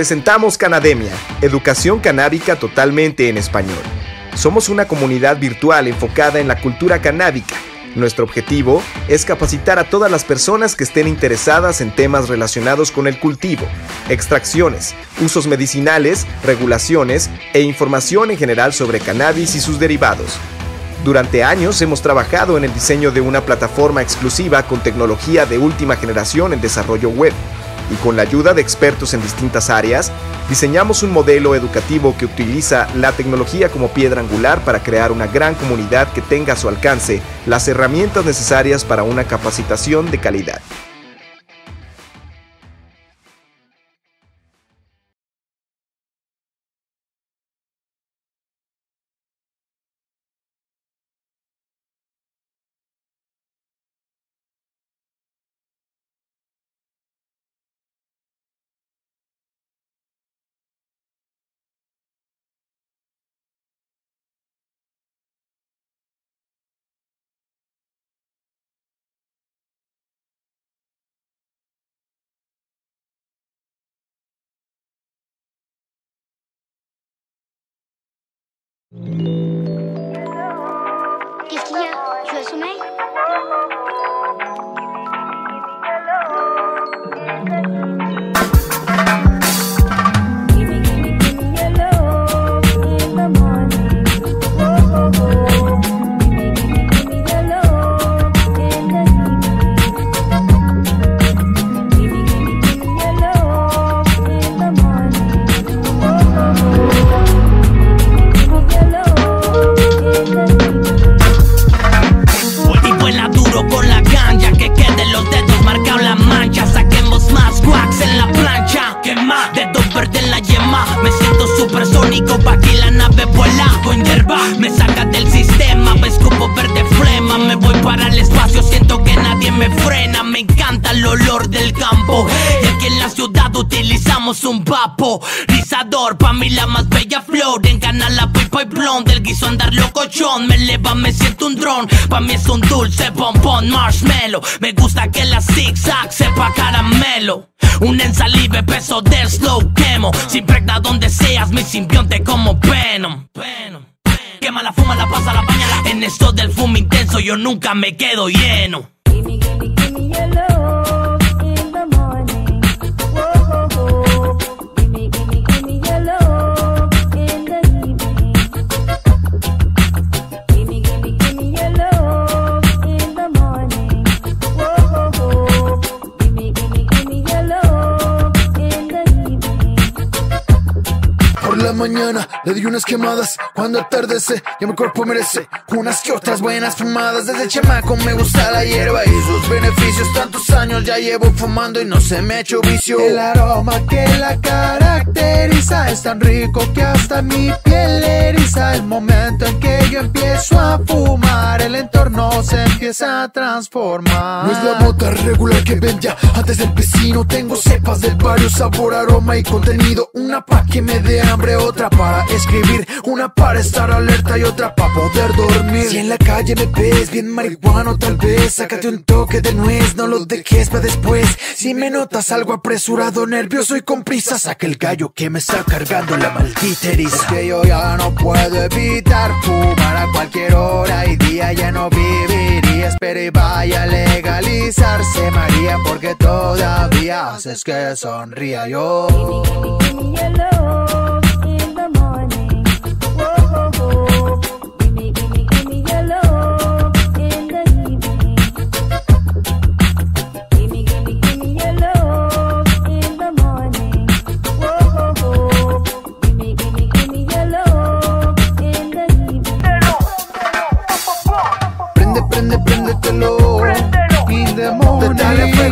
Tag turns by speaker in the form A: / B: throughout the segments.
A: Presentamos Canademia, educación canábica totalmente en español. Somos una comunidad virtual enfocada en la cultura canábica. Nuestro objetivo es capacitar a todas las personas que estén interesadas en temas relacionados con el cultivo, extracciones, usos medicinales, regulaciones e información en general sobre cannabis y sus derivados. Durante años hemos trabajado en el diseño de una plataforma exclusiva con tecnología de última generación en desarrollo web y con la ayuda de expertos en distintas áreas, diseñamos un modelo educativo que utiliza la tecnología como piedra angular para crear una gran comunidad que tenga a su alcance las herramientas necesarias para una capacitación de calidad.
B: Eleva, me siento un dron. Pa' mí es un dulce bombón marshmallow. Me gusta que la zigzag sepa caramelo. Un ensalive peso del slow quemo. Se impregna donde seas mi simbionte como Venom. Quema la fuma, la pasa, la baña En esto del fumo intenso yo nunca me quedo lleno
C: mañana. Le di unas quemadas Cuando atardece. Ya mi cuerpo merece Unas que otras buenas fumadas. Desde chamaco me gusta la hierba y sus beneficios. Tantos años ya llevo fumando y no se me ha hecho vicio. El aroma que la caracteriza Es tan rico que hasta mi piel eriza. El momento en que yo empiezo a fumar El entorno se empieza a transformar. No es la mota regular que vendía antes del vecino. Tengo cepas del varios sabor, aroma y contenido. Una pa' que me dé hambre, otra para escribir. Una para estar alerta y otra para poder dormir. Si en la calle me ves bien marihuano tal vez Sácate un toque de nuez, no lo dejes para después. Si me notas algo apresurado, nervioso y con prisa Saca el gallo que me está cargando la maldita eriza. Es que yo ya no puedo evitar fumar a cualquier hora y día ya no viviría. Espera y vaya a legalizarse María porque todavía haces que sonría yo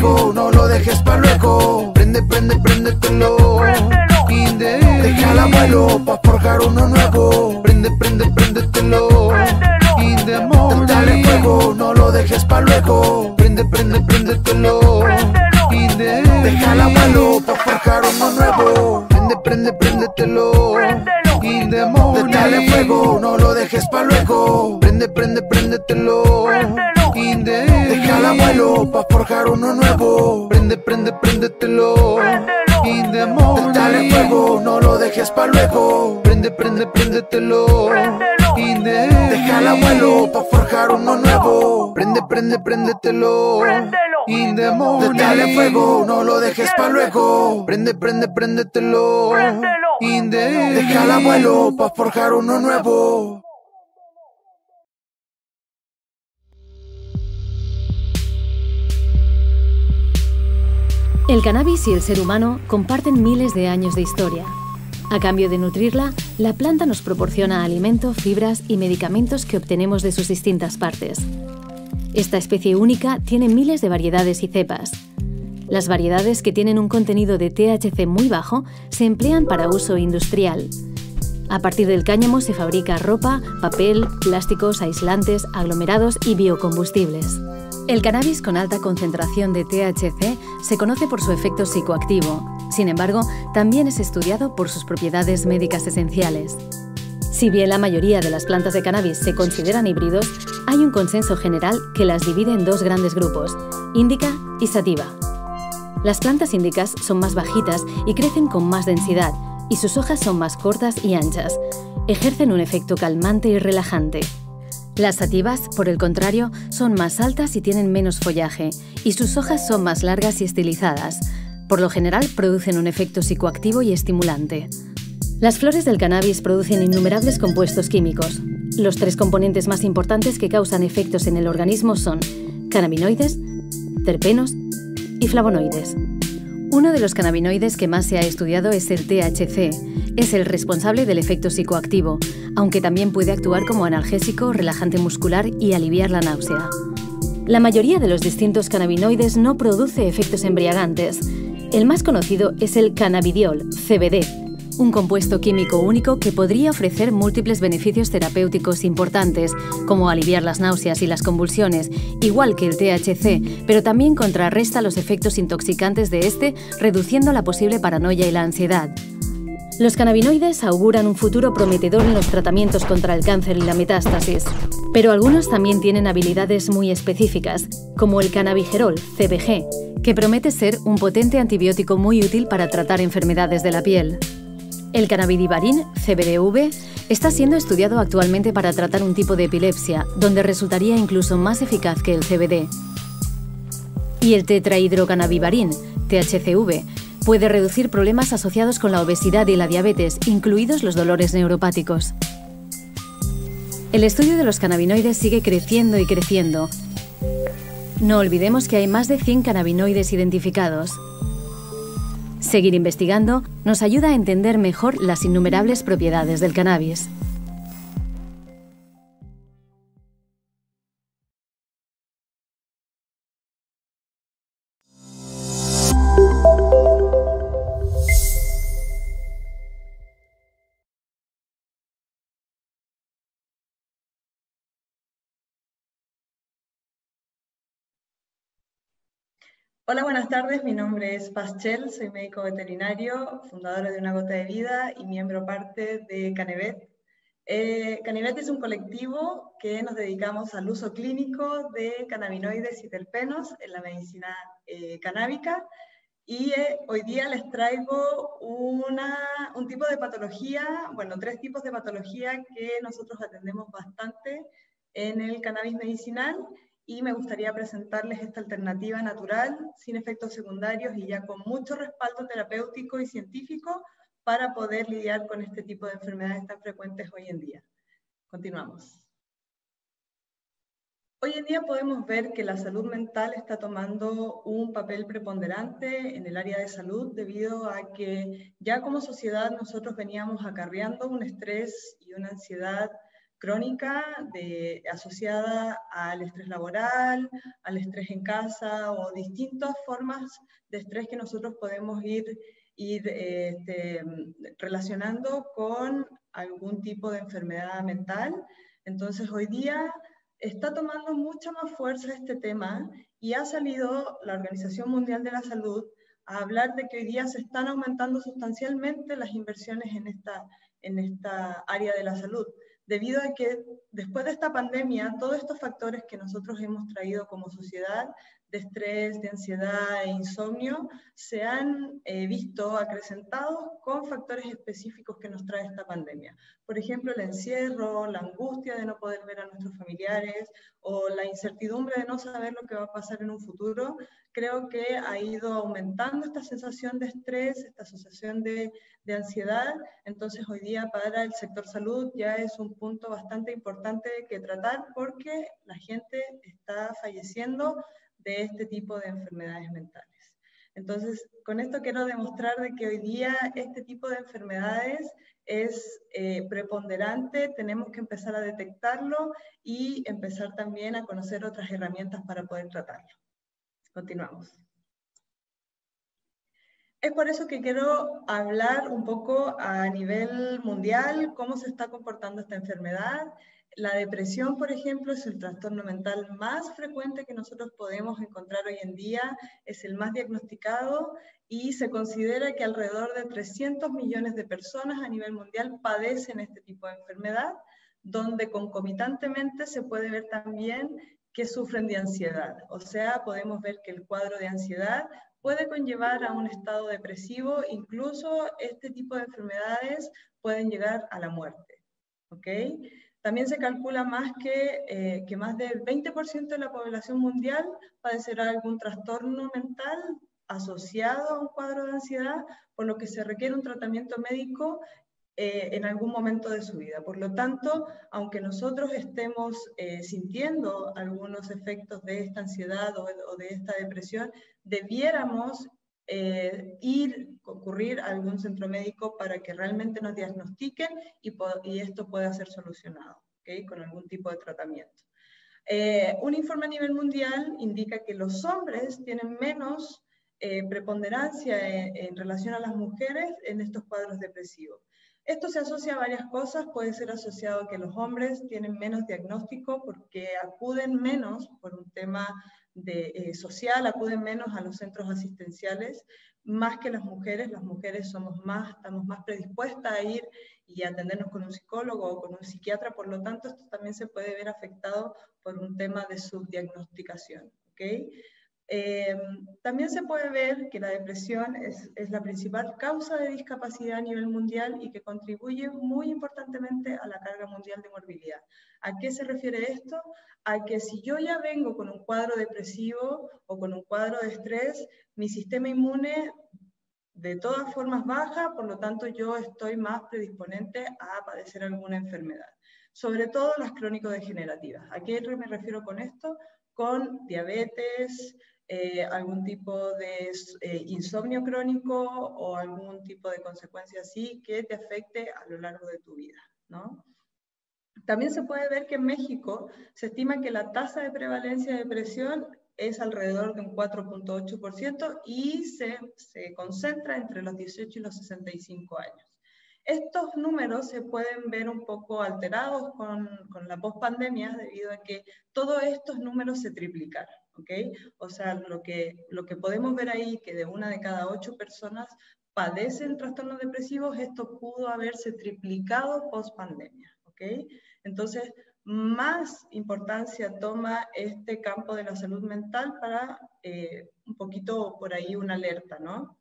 C: fuego, no lo dejes para luego. Prende, prende, préndetelo. The Deja el abuelo pa' forjar uno nuevo. Prende, prende, préndetelo. Morning. Dale fuego, no lo dejes para luego. Prende, prende, préndetelo. The Deja el abuelo pa' forjar uno nuevo. Prende, prende, préndetelo. Morning. Dale fuego, no lo dejes pa' luego. Prende, prende, préndetelo Pa' forjar uno nuevo Prende, prende, préndetelo In the morning. Dale fuego, no lo dejes pa' luego. Prende, prende, préndetelo. In the Deja el abuelo pa' forjar uno nuevo. Prende, prende, préndetelo. In the morning. Dale fuego, no lo dejes pa' luego. Prende, prende, préndetelo. In the Deja el abuelo pa' forjar uno nuevo.
D: El cannabis y el ser humano comparten miles de años de historia. A cambio de nutrirla, la planta nos proporciona alimento, fibras y medicamentos que obtenemos de sus distintas partes. Esta especie única tiene miles de variedades y cepas. Las variedades que tienen un contenido de THC muy bajo se emplean para uso industrial. A partir del cáñamo se fabrica ropa, papel, plásticos, aislantes, aglomerados y biocombustibles. El cannabis con alta concentración de THC se conoce por su efecto psicoactivo. Sin embargo, también es estudiado por sus propiedades médicas esenciales. Si bien la mayoría de las plantas de cannabis se consideran híbridos, hay un consenso general que las divide en dos grandes grupos, índica y sativa. Las plantas índicas son más bajitas y crecen con más densidad, y sus hojas son más cortas y anchas. Ejercen un efecto calmante y relajante. Las sativas, por el contrario, son más altas y tienen menos follaje, y sus hojas son más largas y estilizadas. Por lo general, producen un efecto psicoactivo y estimulante. Las flores del cannabis producen innumerables compuestos químicos. Los tres componentes más importantes que causan efectos en el organismo son cannabinoides, terpenos y flavonoides. Uno de los cannabinoides que más se ha estudiado es el THC. Es el responsable del efecto psicoactivo, aunque también puede actuar como analgésico, relajante muscular y aliviar la náusea. La mayoría de los distintos cannabinoides no produce efectos embriagantes. El más conocido es el cannabidiol, CBD, un compuesto químico único que podría ofrecer múltiples beneficios terapéuticos importantes, como aliviar las náuseas y las convulsiones, igual que el THC, pero también contrarresta los efectos intoxicantes de este, reduciendo la posible paranoia y la ansiedad. Los cannabinoides auguran un futuro prometedor en los tratamientos contra el cáncer y la metástasis, pero algunos también tienen habilidades muy específicas, como el cannabigerol, CBG, que promete ser un potente antibiótico muy útil para tratar enfermedades de la piel. El cannabidivarin, CBDV, está siendo estudiado actualmente para tratar un tipo de epilepsia, donde resultaría incluso más eficaz que el CBD. Y el tetrahidrocannabivarin, THCV, puede reducir problemas asociados con la obesidad y la diabetes, incluidos los dolores neuropáticos. El estudio de los cannabinoides sigue creciendo y creciendo. No olvidemos que hay más de 100 cannabinoides identificados. Seguir investigando nos ayuda a entender mejor las innumerables propiedades del cannabis.
E: Hola, buenas tardes. Mi nombre es Paschel, soy médico veterinario, fundadora de Una Gota de Vida y miembro parte de Canevet. Eh, Canevet es un colectivo que nos dedicamos al uso clínico de cannabinoides y terpenos en la medicina eh, canábica. Y eh, hoy día les traigo una, un tipo de patología, bueno, tres tipos de patología que nosotros atendemos bastante en el cannabis medicinal y me gustaría presentarles esta alternativa natural, sin efectos secundarios y ya con mucho respaldo terapéutico y científico para poder lidiar con este tipo de enfermedades tan frecuentes hoy en día. Continuamos. Hoy en día podemos ver que la salud mental está tomando un papel preponderante en el área de salud debido a que ya como sociedad nosotros veníamos acarreando un estrés y una ansiedad crónica de, asociada al estrés laboral, al estrés en casa o distintas formas de estrés que nosotros podemos ir, ir este, relacionando con algún tipo de enfermedad mental. Entonces hoy día está tomando mucha más fuerza este tema y ha salido la Organización Mundial de la Salud a hablar de que hoy día se están aumentando sustancialmente las inversiones en esta, en esta área de la salud debido a que después de esta pandemia, todos estos factores que nosotros hemos traído como sociedad, de estrés, de ansiedad e insomnio se han eh, visto acrecentados con factores específicos que nos trae esta pandemia. Por ejemplo, el encierro, la angustia de no poder ver a nuestros familiares o la incertidumbre de no saber lo que va a pasar en un futuro, creo que ha ido aumentando esta sensación de estrés, esta sensación de, de ansiedad. Entonces, hoy día para el sector salud ya es un punto bastante importante que tratar porque la gente está falleciendo de este tipo de enfermedades mentales. Entonces, con esto quiero demostrar de que hoy día este tipo de enfermedades es eh, preponderante, tenemos que empezar a detectarlo y empezar también a conocer otras herramientas para poder tratarlo. Continuamos. Es por eso que quiero hablar un poco a nivel mundial cómo se está comportando esta enfermedad la depresión, por ejemplo, es el trastorno mental más frecuente que nosotros podemos encontrar hoy en día, es el más diagnosticado y se considera que alrededor de 300 millones de personas a nivel mundial padecen este tipo de enfermedad, donde concomitantemente se puede ver también que sufren de ansiedad. O sea, podemos ver que el cuadro de ansiedad puede conllevar a un estado depresivo, incluso este tipo de enfermedades pueden llegar a la muerte. ¿ok?, también se calcula más que, eh, que más del 20% de la población mundial padecerá algún trastorno mental asociado a un cuadro de ansiedad, por lo que se requiere un tratamiento médico eh, en algún momento de su vida. Por lo tanto, aunque nosotros estemos eh, sintiendo algunos efectos de esta ansiedad o, de esta depresión, debiéramos eh, ir, concurrir a algún centro médico para que realmente nos diagnostiquen y, esto pueda ser solucionado con algún tipo de tratamiento. Eh, un informe a nivel mundial indica que los hombres tienen menos preponderancia en, relación a las mujeres en estos cuadros depresivos. Esto se asocia a varias cosas, puede ser asociado a que los hombres tienen menos diagnóstico porque acuden menos por un tema de, eh, social, acuden menos a los centros asistenciales, más que las mujeres. Las mujeres somos más, estamos más predispuestas a ir y atendernos con un psicólogo o con un psiquiatra, por lo tanto, esto también se puede ver afectado por un tema de subdiagnosticación. ¿okay? Eh, también se puede ver que la depresión es, es, la principal causa de discapacidad a nivel mundial y que contribuye muy importantemente a la carga mundial de morbilidad. ¿A qué se refiere esto? A que si yo ya vengo con un cuadro depresivo o con un cuadro de estrés, mi sistema inmune de todas formas baja, por lo tanto yo estoy más predisponente a padecer alguna enfermedad, sobre todo las crónico-degenerativas. ¿A qué me refiero con esto? Con diabetes, eh, algún tipo de eh, insomnio crónico o algún tipo de consecuencia así que te afecte a lo largo de tu vida, ¿no? También se puede ver que en México se estima que la tasa de prevalencia de depresión es alrededor de un 4.8% y se, se concentra entre los 18 y los 65 años. Estos números se pueden ver un poco alterados con, con la pospandemia debido a que todos estos números se triplicaron. ¿Okay? O sea, lo que, lo que podemos ver ahí, que de una de cada ocho personas padecen trastornos depresivos, esto pudo haberse triplicado post pandemia. ¿okay? Entonces, más importancia toma este campo de la salud mental para eh, un poquito por ahí una alerta, ¿no?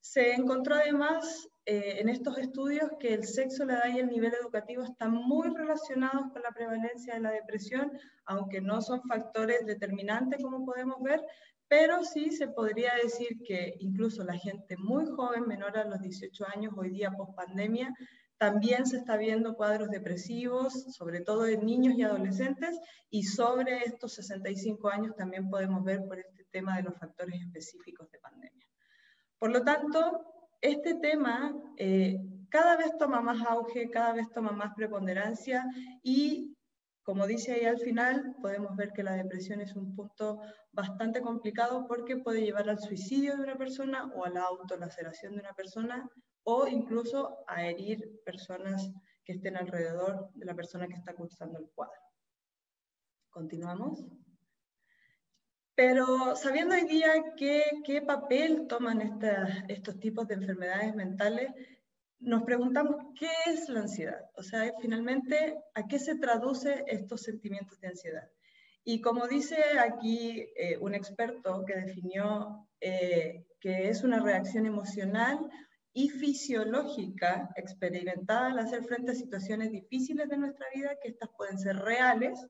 E: Se encontró además eh, en estos estudios que el sexo, la edad y el nivel educativo están muy relacionados con la prevalencia de la depresión, aunque no son factores determinantes como podemos ver, pero sí se podría decir que incluso la gente muy joven, menor a los 18 años, hoy día post pandemia, también se está viendo cuadros depresivos, sobre todo en niños y adolescentes, y sobre estos 65 años también podemos ver por este tema de los factores específicos de pandemia. Por lo tanto, este tema eh, cada vez toma más auge, cada vez toma más preponderancia y, como dice ahí al final, podemos ver que la depresión es un punto bastante complicado porque puede llevar al suicidio de una persona o a la autolaceración de una persona o incluso a herir personas que estén alrededor de la persona que está cursando el cuadro. Continuamos. Pero sabiendo hoy día qué, qué papel toman esta, estos tipos de enfermedades mentales, nos preguntamos qué es la ansiedad. O sea, finalmente, ¿a qué se traduce estos sentimientos de ansiedad? Y como dice aquí eh, un experto que definió eh, que es una reacción emocional y fisiológica experimentada al hacer frente a situaciones difíciles de nuestra vida, que estas pueden ser reales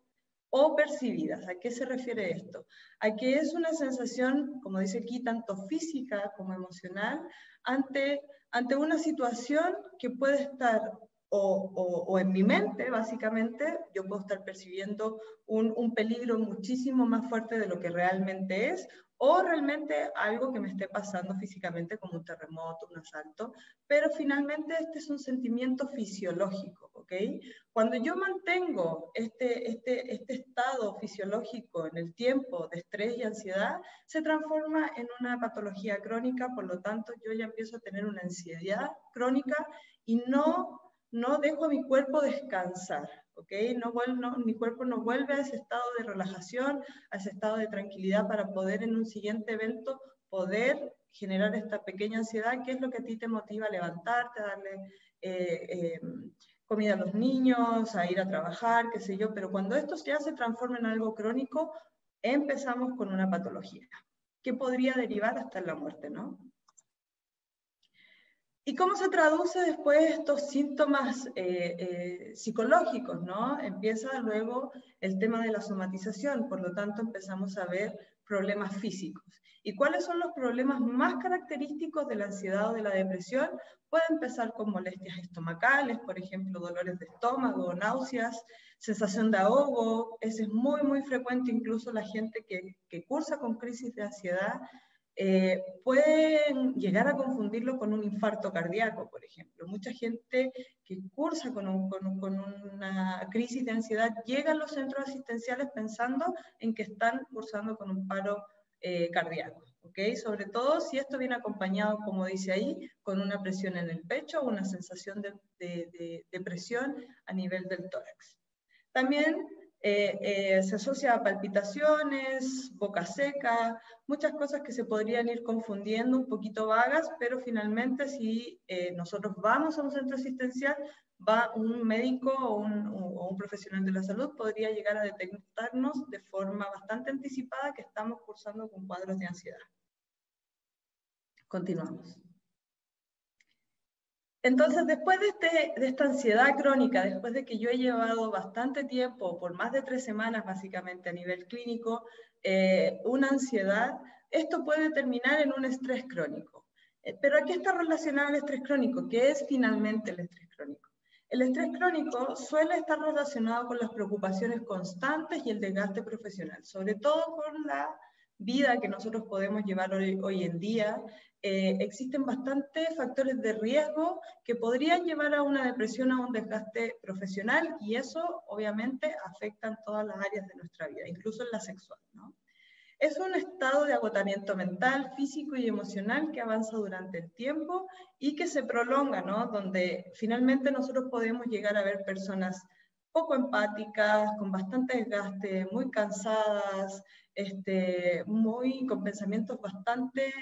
E: o percibidas. ¿A qué se refiere esto? A que es una sensación, como dice aquí, tanto física como emocional, ante, ante una situación que puede estar o, o, en mi mente, básicamente, yo puedo estar percibiendo un, un, peligro muchísimo más fuerte de lo que realmente es, o realmente algo que me esté pasando físicamente como un terremoto, un asalto, pero finalmente este es un sentimiento fisiológico, ¿ok? Cuando yo mantengo este, este, este estado fisiológico en el tiempo de estrés y ansiedad, se transforma en una patología crónica, por lo tanto yo ya empiezo a tener una ansiedad crónica y no, no dejo a mi cuerpo descansar, ¿ok? No, no, mi cuerpo no vuelve a ese estado de relajación, a ese estado de tranquilidad para poder en un siguiente evento poder generar esta pequeña ansiedad, que es lo que a ti te motiva a levantarte, a darle eh, eh, comida a los niños, a ir a trabajar, qué sé yo, pero cuando esto ya se transforma en algo crónico, empezamos con una patología, que podría derivar hasta la muerte, ¿no? ¿Y cómo se traduce después estos síntomas eh, eh, psicológicos? ¿no? Empieza luego el tema de la somatización, por lo tanto empezamos a ver problemas físicos. ¿Y cuáles son los problemas más característicos de la ansiedad o de la depresión? Puede empezar con molestias estomacales, por ejemplo, dolores de estómago, náuseas, sensación de ahogo. Ese es muy, muy frecuente, incluso la gente que, que cursa con crisis de ansiedad eh, pueden llegar a confundirlo con un infarto cardíaco, por ejemplo. Mucha gente que cursa con, un, con, con, una crisis de ansiedad llega a los centros asistenciales pensando en que están cursando con un paro eh, cardíaco. ¿okay? Sobre todo si esto viene acompañado, como dice ahí, con una presión en el pecho o una sensación de, de, de presión a nivel del tórax. También eh, eh, se asocia a palpitaciones, boca seca, muchas cosas que se podrían ir confundiendo, un poquito vagas, pero finalmente si eh, nosotros vamos a un centro asistencial, va un médico o un, o un, profesional de la salud podría llegar a detectarnos de forma bastante anticipada que estamos cursando con cuadros de ansiedad. Continuamos. Entonces, después de, este, de, esta ansiedad crónica, después de que yo he llevado bastante tiempo, por más de tres semanas básicamente a nivel clínico, eh, una ansiedad, esto puede terminar en un estrés crónico. Eh, pero aquí está relacionado el estrés crónico, ¿qué es finalmente el estrés crónico? El estrés crónico suele estar relacionado con las preocupaciones constantes y el desgaste profesional, sobre todo con la vida que nosotros podemos llevar hoy, hoy en día, eh, existen bastantes factores de riesgo que podrían llevar a una depresión, a un desgaste profesional, y eso obviamente afecta en todas las áreas de nuestra vida, incluso en la sexual. ¿no? Es un estado de agotamiento mental, físico y emocional que avanza durante el tiempo y que se prolonga, ¿no? donde finalmente nosotros podemos llegar a ver personas poco empáticas, con bastante desgaste, muy cansadas, este, muy, con pensamientos bastante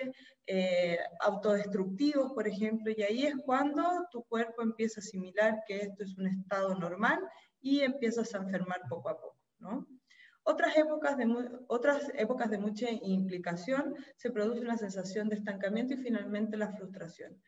E: eh, autodestructivos, por ejemplo, y ahí es cuando tu cuerpo empieza a asimilar que esto es un estado normal y empiezas a enfermar poco a poco, ¿no? Otras épocas, de, otras épocas de mucha implicación se produce una sensación de estancamiento y finalmente la frustración.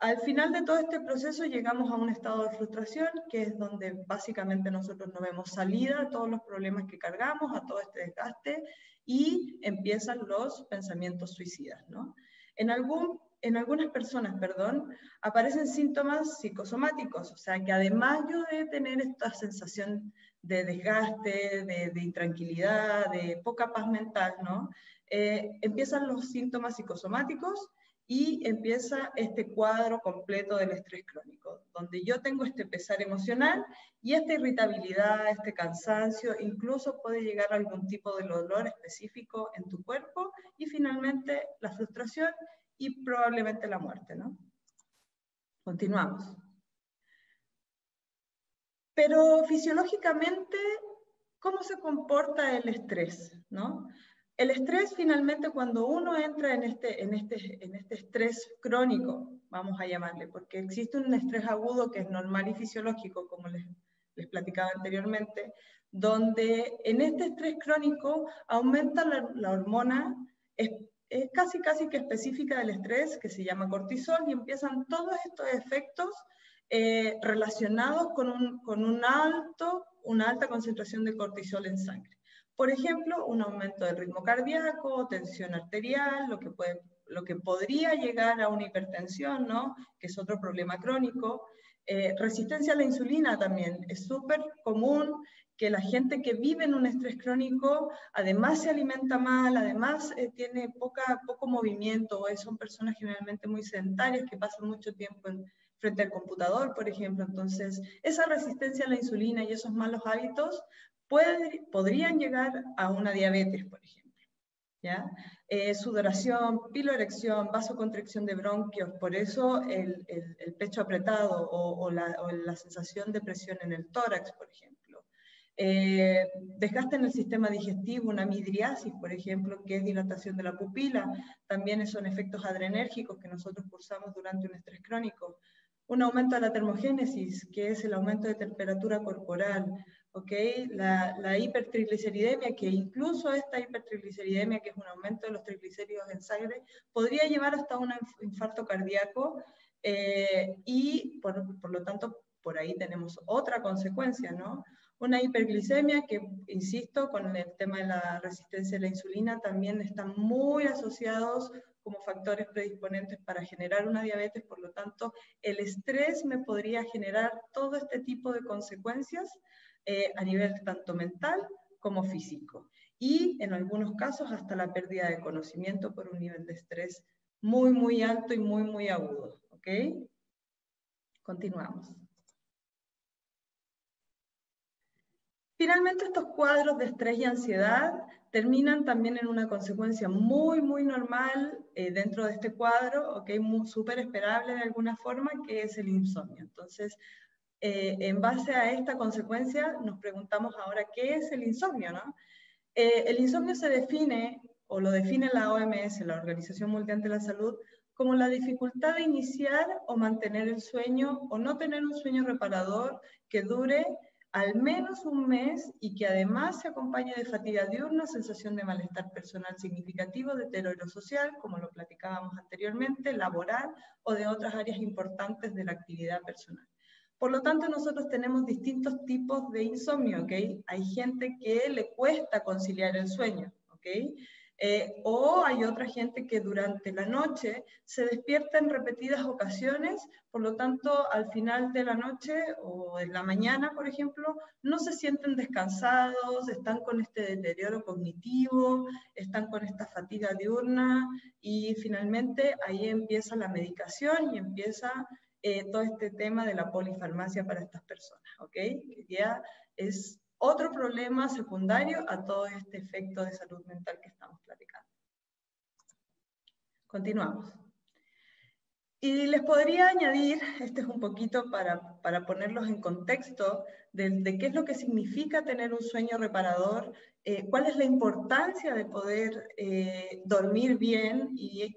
E: Al final de todo este proceso llegamos a un estado de frustración, que es donde básicamente nosotros no vemos salida a todos los problemas que cargamos, a todo este desgaste, y empiezan los pensamientos suicidas. ¿no? En, algún, en algunas personas, perdón, aparecen síntomas psicosomáticos, o sea que además yo de tener esta sensación de desgaste, de, intranquilidad, de poca paz mental, ¿no? Eh, empiezan los síntomas psicosomáticos y empieza este cuadro completo del estrés crónico, donde yo tengo este pesar emocional y esta irritabilidad, este cansancio, incluso puede llegar a algún tipo de dolor específico en tu cuerpo y finalmente la frustración y probablemente la muerte, ¿no? Continuamos. Pero fisiológicamente, ¿cómo se comporta el estrés, no? El estrés finalmente cuando uno entra en este, este, en este estrés crónico, vamos a llamarle, porque existe un estrés agudo que es normal y fisiológico, como les, platicaba anteriormente, donde en este estrés crónico aumenta la, hormona, es, casi casi que específica del estrés, que se llama cortisol, y empiezan todos estos efectos eh, relacionados con, una alta concentración de cortisol en sangre. Por ejemplo, un aumento del ritmo cardíaco, tensión arterial, lo que, puede, lo que podría llegar a una hipertensión, ¿no? que es otro problema crónico. Eh, resistencia a la insulina también es súper común que la gente que vive en un estrés crónico además se alimenta mal, además eh, tiene poca, poco movimiento, son personas generalmente muy sedentarias que pasan mucho tiempo en, frente al computador, por ejemplo. Entonces, esa resistencia a la insulina y esos malos hábitos puede, podrían llegar a una diabetes, por ejemplo. ¿Ya? Eh, sudoración, piloerección, vasoconstricción de bronquios, por eso el, el, pecho apretado o, o, la, o, la, sensación de presión en el tórax, por ejemplo. Eh, desgaste en el sistema digestivo, una midriasis, por ejemplo, que es dilatación de la pupila, también son efectos adrenérgicos que nosotros cursamos durante un estrés crónico un aumento de la termogénesis, que es el aumento de temperatura corporal, ¿okay? la, la hipertrigliceridemia, que incluso esta hipertrigliceridemia, que es un aumento de los triglicéridos en sangre, podría llevar hasta un infarto cardíaco eh, y por, por, lo tanto por ahí tenemos otra consecuencia, ¿no? Una hiperglicemia que, insisto, con el tema de la resistencia a la insulina también están muy asociados como factores predisponentes para generar una diabetes, por lo tanto, el estrés me podría generar todo este tipo de consecuencias eh, a nivel tanto mental como físico. Y en algunos casos hasta la pérdida de conocimiento por un nivel de estrés muy, muy alto y muy, muy agudo. ¿Ok? Continuamos. Finalmente, estos cuadros de estrés y ansiedad terminan también en una consecuencia muy, muy normal eh, dentro de este cuadro, okay, súper esperable de alguna forma, que es el insomnio. Entonces, eh, en base a esta consecuencia, nos preguntamos ahora, ¿qué es el insomnio? No? Eh, el insomnio se define, o lo define la OMS, la Organización Mundial de la Salud, como la dificultad de iniciar o mantener el sueño o no tener un sueño reparador que dure al menos un mes y que además se acompañe de fatiga diurna, sensación de malestar personal significativo, deterioro social, como lo platicábamos anteriormente, laboral o de otras áreas importantes de la actividad personal. Por lo tanto, nosotros tenemos distintos tipos de insomnio, ¿ok? Hay gente que le cuesta conciliar el sueño, ¿ok? Eh, o hay otra gente que durante la noche se despierta en repetidas ocasiones, por lo tanto al final de la noche o en la mañana, por ejemplo, no se sienten descansados, están con este deterioro cognitivo, están con esta fatiga diurna y finalmente ahí empieza la medicación y empieza eh, todo este tema de la polifarmacia para estas personas, ¿ok? Que ya es otro problema secundario a todo este efecto de salud mental que estamos platicando. Continuamos. Y les podría añadir, este es un poquito para, para ponerlos en contexto de, qué es lo que significa tener un sueño reparador, eh, cuál es la importancia de poder eh, dormir bien y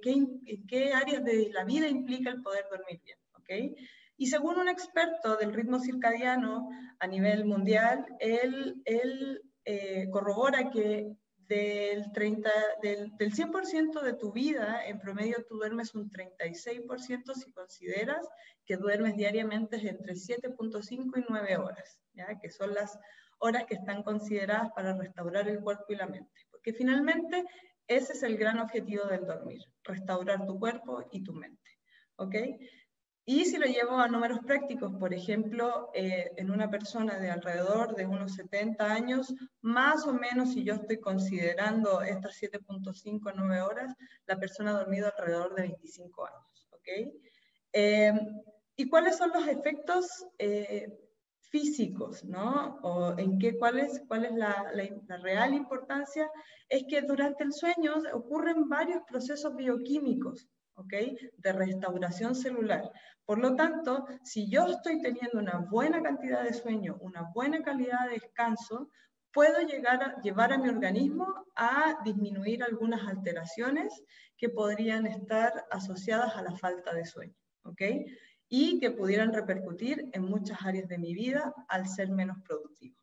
E: qué áreas de la vida implica el poder dormir bien. ¿Okay? Y según un experto del ritmo circadiano a nivel mundial, él, él eh, corrobora que del, 30, del, del 100% de tu vida, en promedio tú duermes un 36% si consideras que duermes diariamente entre 7.5 y 9 horas, ¿ya? que son las horas que están consideradas para restaurar el cuerpo y la mente. Porque finalmente ese es el gran objetivo del dormir, restaurar tu cuerpo y tu mente. ¿ok? Y si lo llevo a números prácticos, por ejemplo, eh, en una persona de alrededor de unos 70 años, más o menos si yo estoy considerando estas 7.5 9 horas, la persona ha dormido alrededor de 25 años. ¿okay? Eh, ¿Y cuáles son los efectos eh, físicos? ¿no? ¿O en qué, cuál es, cuál es la, la, la real importancia? Es que durante el sueño ocurren varios procesos bioquímicos. ¿Okay? de restauración celular. Por lo tanto, si yo estoy teniendo una buena cantidad de sueño, una buena calidad de descanso, puedo llegar a llevar a mi organismo a disminuir algunas alteraciones que podrían estar asociadas a la falta de sueño, ¿ok? Y que pudieran repercutir en muchas áreas de mi vida al ser menos productivo.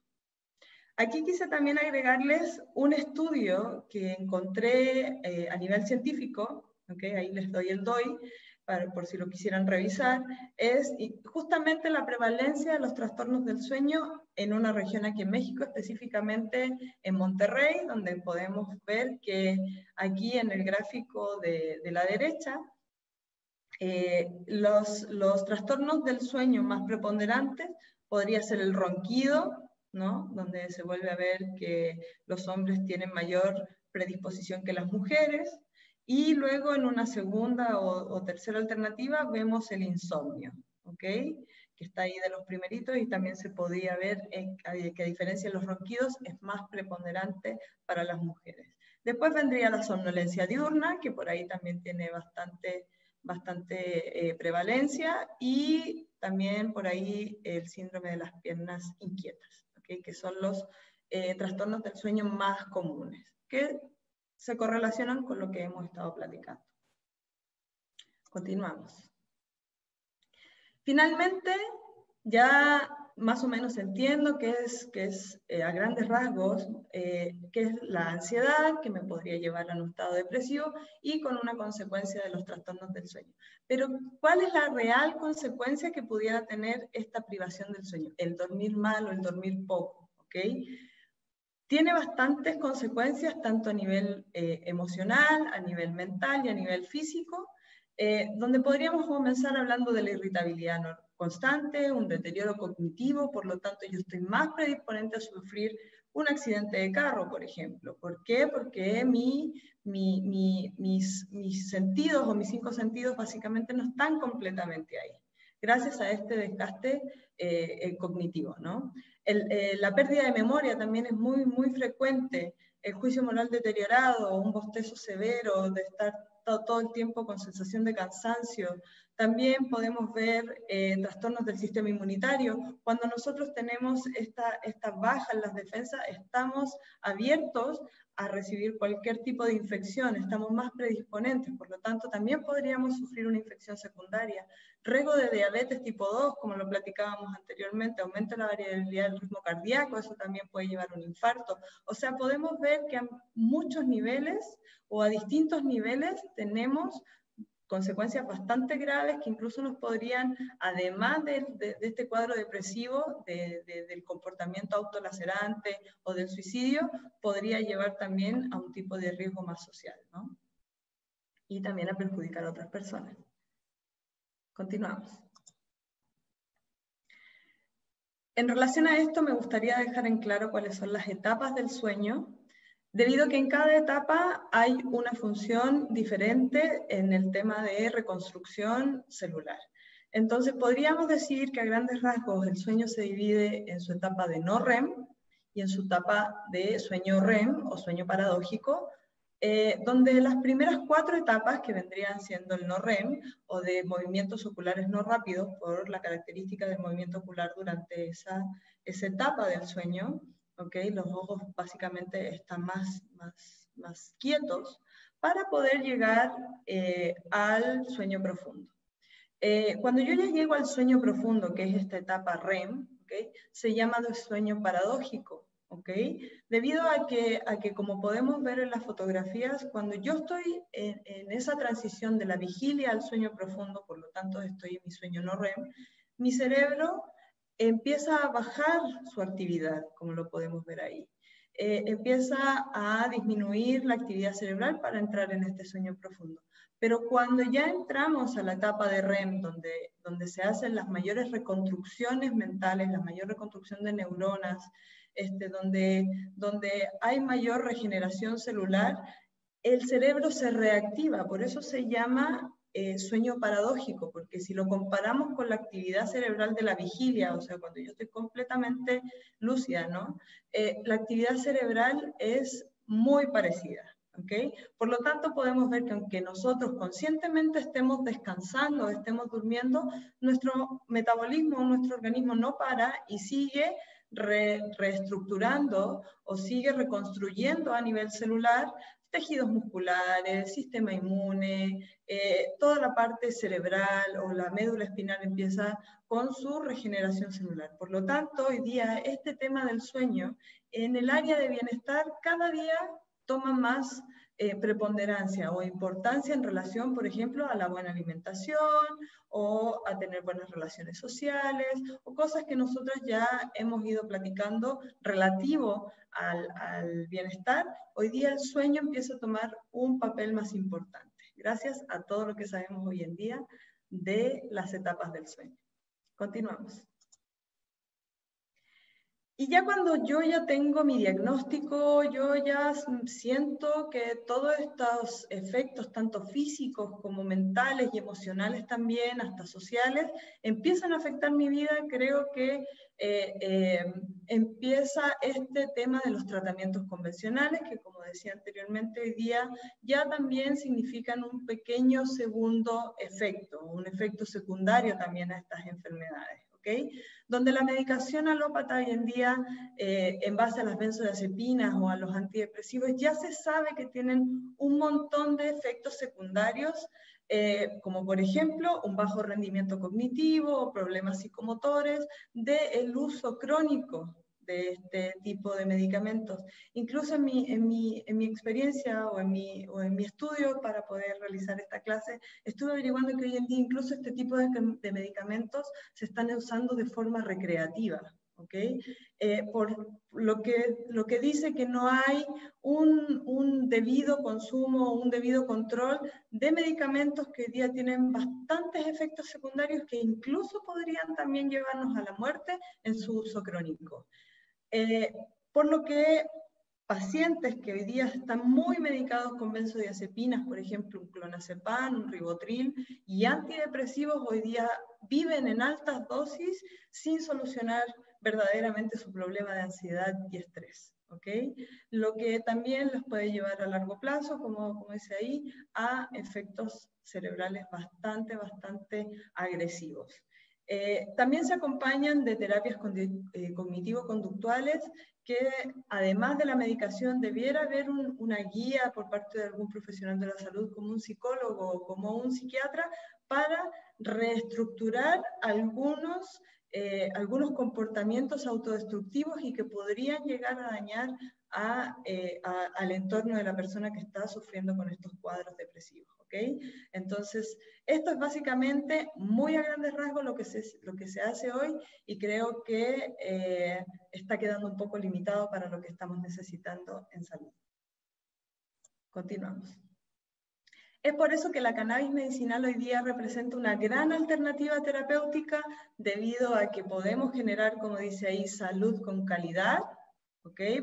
E: Aquí quise también agregarles un estudio que encontré eh, a nivel científico, ¿okay? ahí les doy el DOI, para, por si lo quisieran revisar, es justamente la prevalencia de los trastornos del sueño en una región aquí en México, específicamente en Monterrey, donde podemos ver que aquí en el gráfico de, de la derecha, eh, los, los trastornos del sueño más preponderantes podría ser el ronquido, ¿no? donde se vuelve a ver que los hombres tienen mayor predisposición que las mujeres, y luego en una segunda o, tercera alternativa vemos el insomnio, ¿ok? que está ahí de los primeritos y también se podía ver que a diferencia de los ronquidos es más preponderante para las mujeres. Después vendría la somnolencia diurna, que por ahí también tiene bastante, bastante eh, prevalencia, y también por ahí el síndrome de las piernas inquietas que son los eh, trastornos del sueño más comunes, que se correlacionan con lo que hemos estado platicando. Continuamos. Finalmente, ya más o menos entiendo qué es, qué es eh, a grandes rasgos, eh, qué es la ansiedad que me podría llevar a un estado depresivo y con una consecuencia de los trastornos del sueño. Pero, ¿cuál es la real consecuencia que pudiera tener esta privación del sueño? El dormir mal o el dormir poco, ¿ok? Tiene bastantes consecuencias tanto a nivel eh, emocional, a nivel mental y a nivel físico, donde podríamos comenzar hablando de la irritabilidad constante, un deterioro cognitivo, por lo tanto yo estoy más predisponente a sufrir un accidente de carro, por ejemplo. ¿Por qué? Porque mi, mis, mis sentidos o mis cinco sentidos básicamente no están completamente ahí, gracias a este desgaste eh, cognitivo. ¿no? Eh, la pérdida de memoria también es muy, muy frecuente, el juicio moral deteriorado, un bostezo severo, de estar todo el tiempo con sensación de cansancio, también podemos ver eh, trastornos del sistema inmunitario. Cuando nosotros tenemos esta, esta baja en las defensas, estamos abiertos a recibir cualquier tipo de infección, estamos más predisponentes, por lo tanto también podríamos sufrir una infección secundaria. Rego de diabetes tipo 2, como lo platicábamos anteriormente, aumenta la variabilidad del ritmo cardíaco, eso también puede llevar a un infarto. O sea, podemos ver que a muchos niveles o a distintos niveles tenemos consecuencias bastante graves que incluso nos podrían, además de, este cuadro depresivo, del comportamiento autolacerante o del suicidio, podría llevar también a un tipo de riesgo más social, ¿no? Y también a perjudicar a otras personas. Continuamos. En relación a esto, me gustaría dejar en claro cuáles son las etapas del sueño debido a que en cada etapa hay una función diferente en el tema de reconstrucción celular. Entonces, podríamos decir que a grandes rasgos el sueño se divide en su etapa de no REM y en su etapa de sueño REM o sueño paradójico, eh, donde las primeras cuatro etapas, que vendrían siendo el no REM o de movimientos oculares no rápidos, por la característica del movimiento ocular durante esa, esa etapa del sueño, los ojos básicamente están más, más, más quietos para poder llegar eh, al sueño profundo. Eh, cuando yo ya llego al sueño profundo, que es esta etapa REM, se llama sueño paradójico, debido a que, a que, como podemos ver en las fotografías, cuando yo estoy en, en esa transición de la vigilia al sueño profundo, por lo tanto estoy en mi sueño no REM, mi cerebro empieza a bajar su actividad, como lo podemos ver ahí. Eh, empieza a disminuir la actividad cerebral para entrar en este sueño profundo. Pero cuando ya entramos a la etapa de REM, donde, donde se hacen las mayores reconstrucciones mentales, la mayor reconstrucción de neuronas, este, donde, donde hay mayor regeneración celular, el cerebro se reactiva, por eso se llama eh, sueño paradójico, porque si lo comparamos con la actividad cerebral de la vigilia, o sea, cuando yo estoy completamente lúcida, ¿no? Eh, la actividad cerebral es muy parecida. ¿Okay? Por lo tanto, podemos ver que aunque nosotros conscientemente estemos descansando, estemos durmiendo, nuestro metabolismo, nuestro organismo no para y sigue reestructurando o sigue reconstruyendo a nivel celular tejidos musculares, sistema inmune, eh, toda la parte cerebral o la médula espinal empieza con su regeneración celular. Por lo tanto, hoy día este tema del sueño en el área de bienestar cada día toma más eh, preponderancia o importancia en relación, por ejemplo, a la buena alimentación o a tener buenas relaciones sociales o cosas que nosotros ya hemos ido platicando relativo al, al bienestar. Hoy día el sueño empieza a tomar un papel más importante, gracias a todo lo que sabemos hoy en día de las etapas del sueño. Continuamos. Y ya cuando yo ya tengo mi diagnóstico, yo ya siento que todos estos efectos, tanto físicos como mentales y emocionales también, hasta sociales, empiezan a afectar mi vida, creo que eh, eh, empieza este tema de los tratamientos convencionales, que como decía anteriormente, hoy día ya también significan un pequeño segundo efecto, un efecto secundario también a estas enfermedades. Donde la medicación alópata hoy en día, eh, en base a las benzodiazepinas o a los antidepresivos, ya se sabe que tienen un montón de efectos secundarios, eh, como por ejemplo un bajo rendimiento cognitivo problemas psicomotores del uso crónico de este tipo de medicamentos. Incluso en mi, en mi, en mi experiencia o en mi, o en mi estudio para poder realizar esta clase, estuve averiguando que hoy en día incluso este tipo de, de medicamentos se están usando de forma recreativa. ¿okay? Eh, por lo que, lo que dice que no hay un, un, debido consumo, un debido control de medicamentos que hoy día tienen bastantes efectos secundarios que incluso podrían también llevarnos a la muerte en su uso crónico. Eh, por lo que pacientes que hoy día están muy medicados con benzodiazepinas, por ejemplo, un clonazepam, un ribotril y antidepresivos, hoy día viven en altas dosis sin solucionar verdaderamente su problema de ansiedad y estrés. Lo que también los puede llevar a largo plazo, como, como dice ahí, a efectos cerebrales bastante, bastante agresivos. Eh, también se acompañan de terapias eh, cognitivo-conductuales que además de la medicación debiera haber una guía por parte de algún profesional de la salud como un psicólogo o como un psiquiatra para reestructurar algunos, eh, algunos comportamientos autodestructivos y que podrían llegar a dañar al entorno de la persona que está sufriendo con estos cuadros depresivos. Entonces, esto es básicamente muy a grandes rasgos lo que se, lo que se hace hoy y creo que eh, está quedando un poco limitado para lo que estamos necesitando en salud. Continuamos. Es por eso que la cannabis medicinal hoy día representa una gran alternativa terapéutica debido a que podemos generar, como dice ahí, salud con calidad,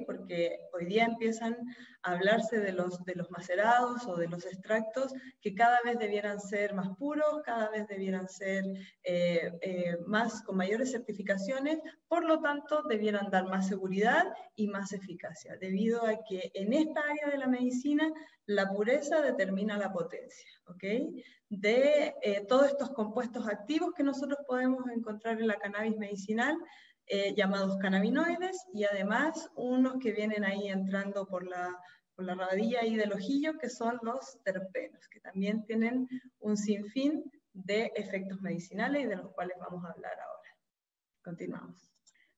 E: porque hoy día empiezan a hablarse de los, de los macerados o de los extractos que cada vez debieran ser más puros, cada vez debieran ser eh, eh, más con mayores certificaciones, por lo tanto debieran dar más seguridad y más eficacia, debido a que en esta área de la medicina la pureza determina la potencia, ¿ok? De eh, todos estos compuestos activos que nosotros podemos encontrar en la cannabis medicinal, eh, llamados cannabinoides y además unos que vienen ahí entrando por la, por la rabadilla y del ojillo, que son los terpenos, que también tienen un sinfín de efectos medicinales y de los cuales vamos a hablar ahora. Continuamos.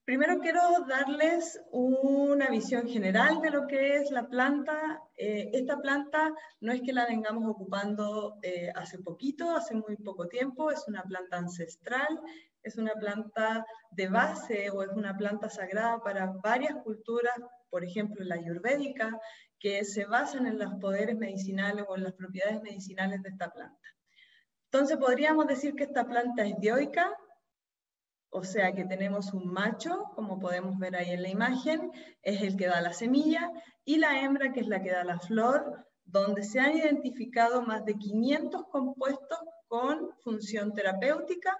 E: Primero quiero darles una visión general de lo que es la planta. Eh, esta planta no es que la vengamos ocupando eh, hace poquito, hace muy poco tiempo, es una planta ancestral, es una planta de base o es una planta sagrada para varias culturas, por ejemplo la ayurvédica, que se basan en los poderes medicinales o en las propiedades medicinales de esta planta. Entonces podríamos decir que esta planta es dioica, o sea que tenemos un macho, como podemos ver ahí en la imagen, es el que da la semilla, y la hembra, que es la que da la flor, donde se han identificado más de 500 compuestos con función terapéutica